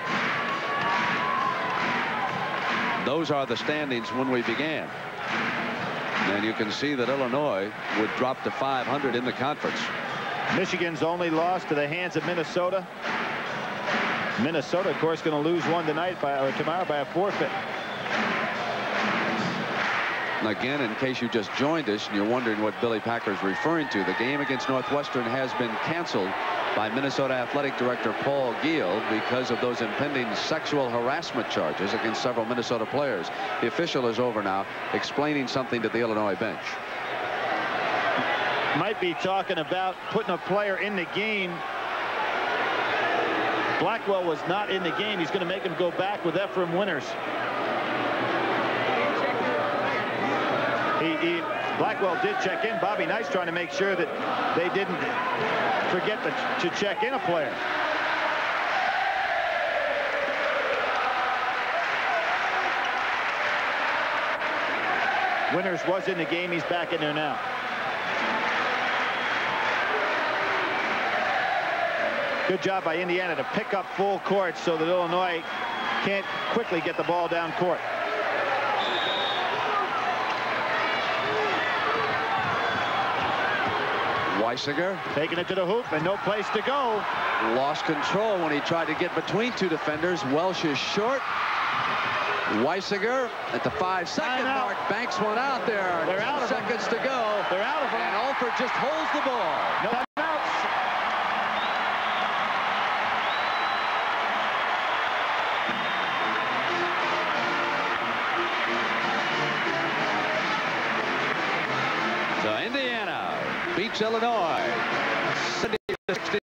Those are the standings when we began. And you can see that Illinois would drop to 500 in the conference. Michigan's only loss to the hands of Minnesota. Minnesota, of course, going to lose one tonight by or tomorrow by a forfeit. Again, in case you just joined us and you're wondering what Billy Packer is referring to, the game against Northwestern has been canceled by Minnesota Athletic Director Paul Giel because of those impending sexual harassment charges against several Minnesota players. The official is over now explaining something to the Illinois bench. Might be talking about putting a player in the game. Blackwell was not in the game. He's going to make him go back with Efrem Winters. He, he, Blackwell did check in. Bobby Knight's trying to make sure that they didn't forget to, to check in a player. Winters was in the game. He's back in there now. Good job by Indiana to pick up full court so that Illinois can't quickly get the ball down court. Wysinger taking it to the hoop and no place to go. Lost control when he tried to get between two defenders. Welch is short. Wysinger at the five-second mark banks one out there. They're out of seconds to go. They're out of them. And Alford just holds the ball. No Illinois. 60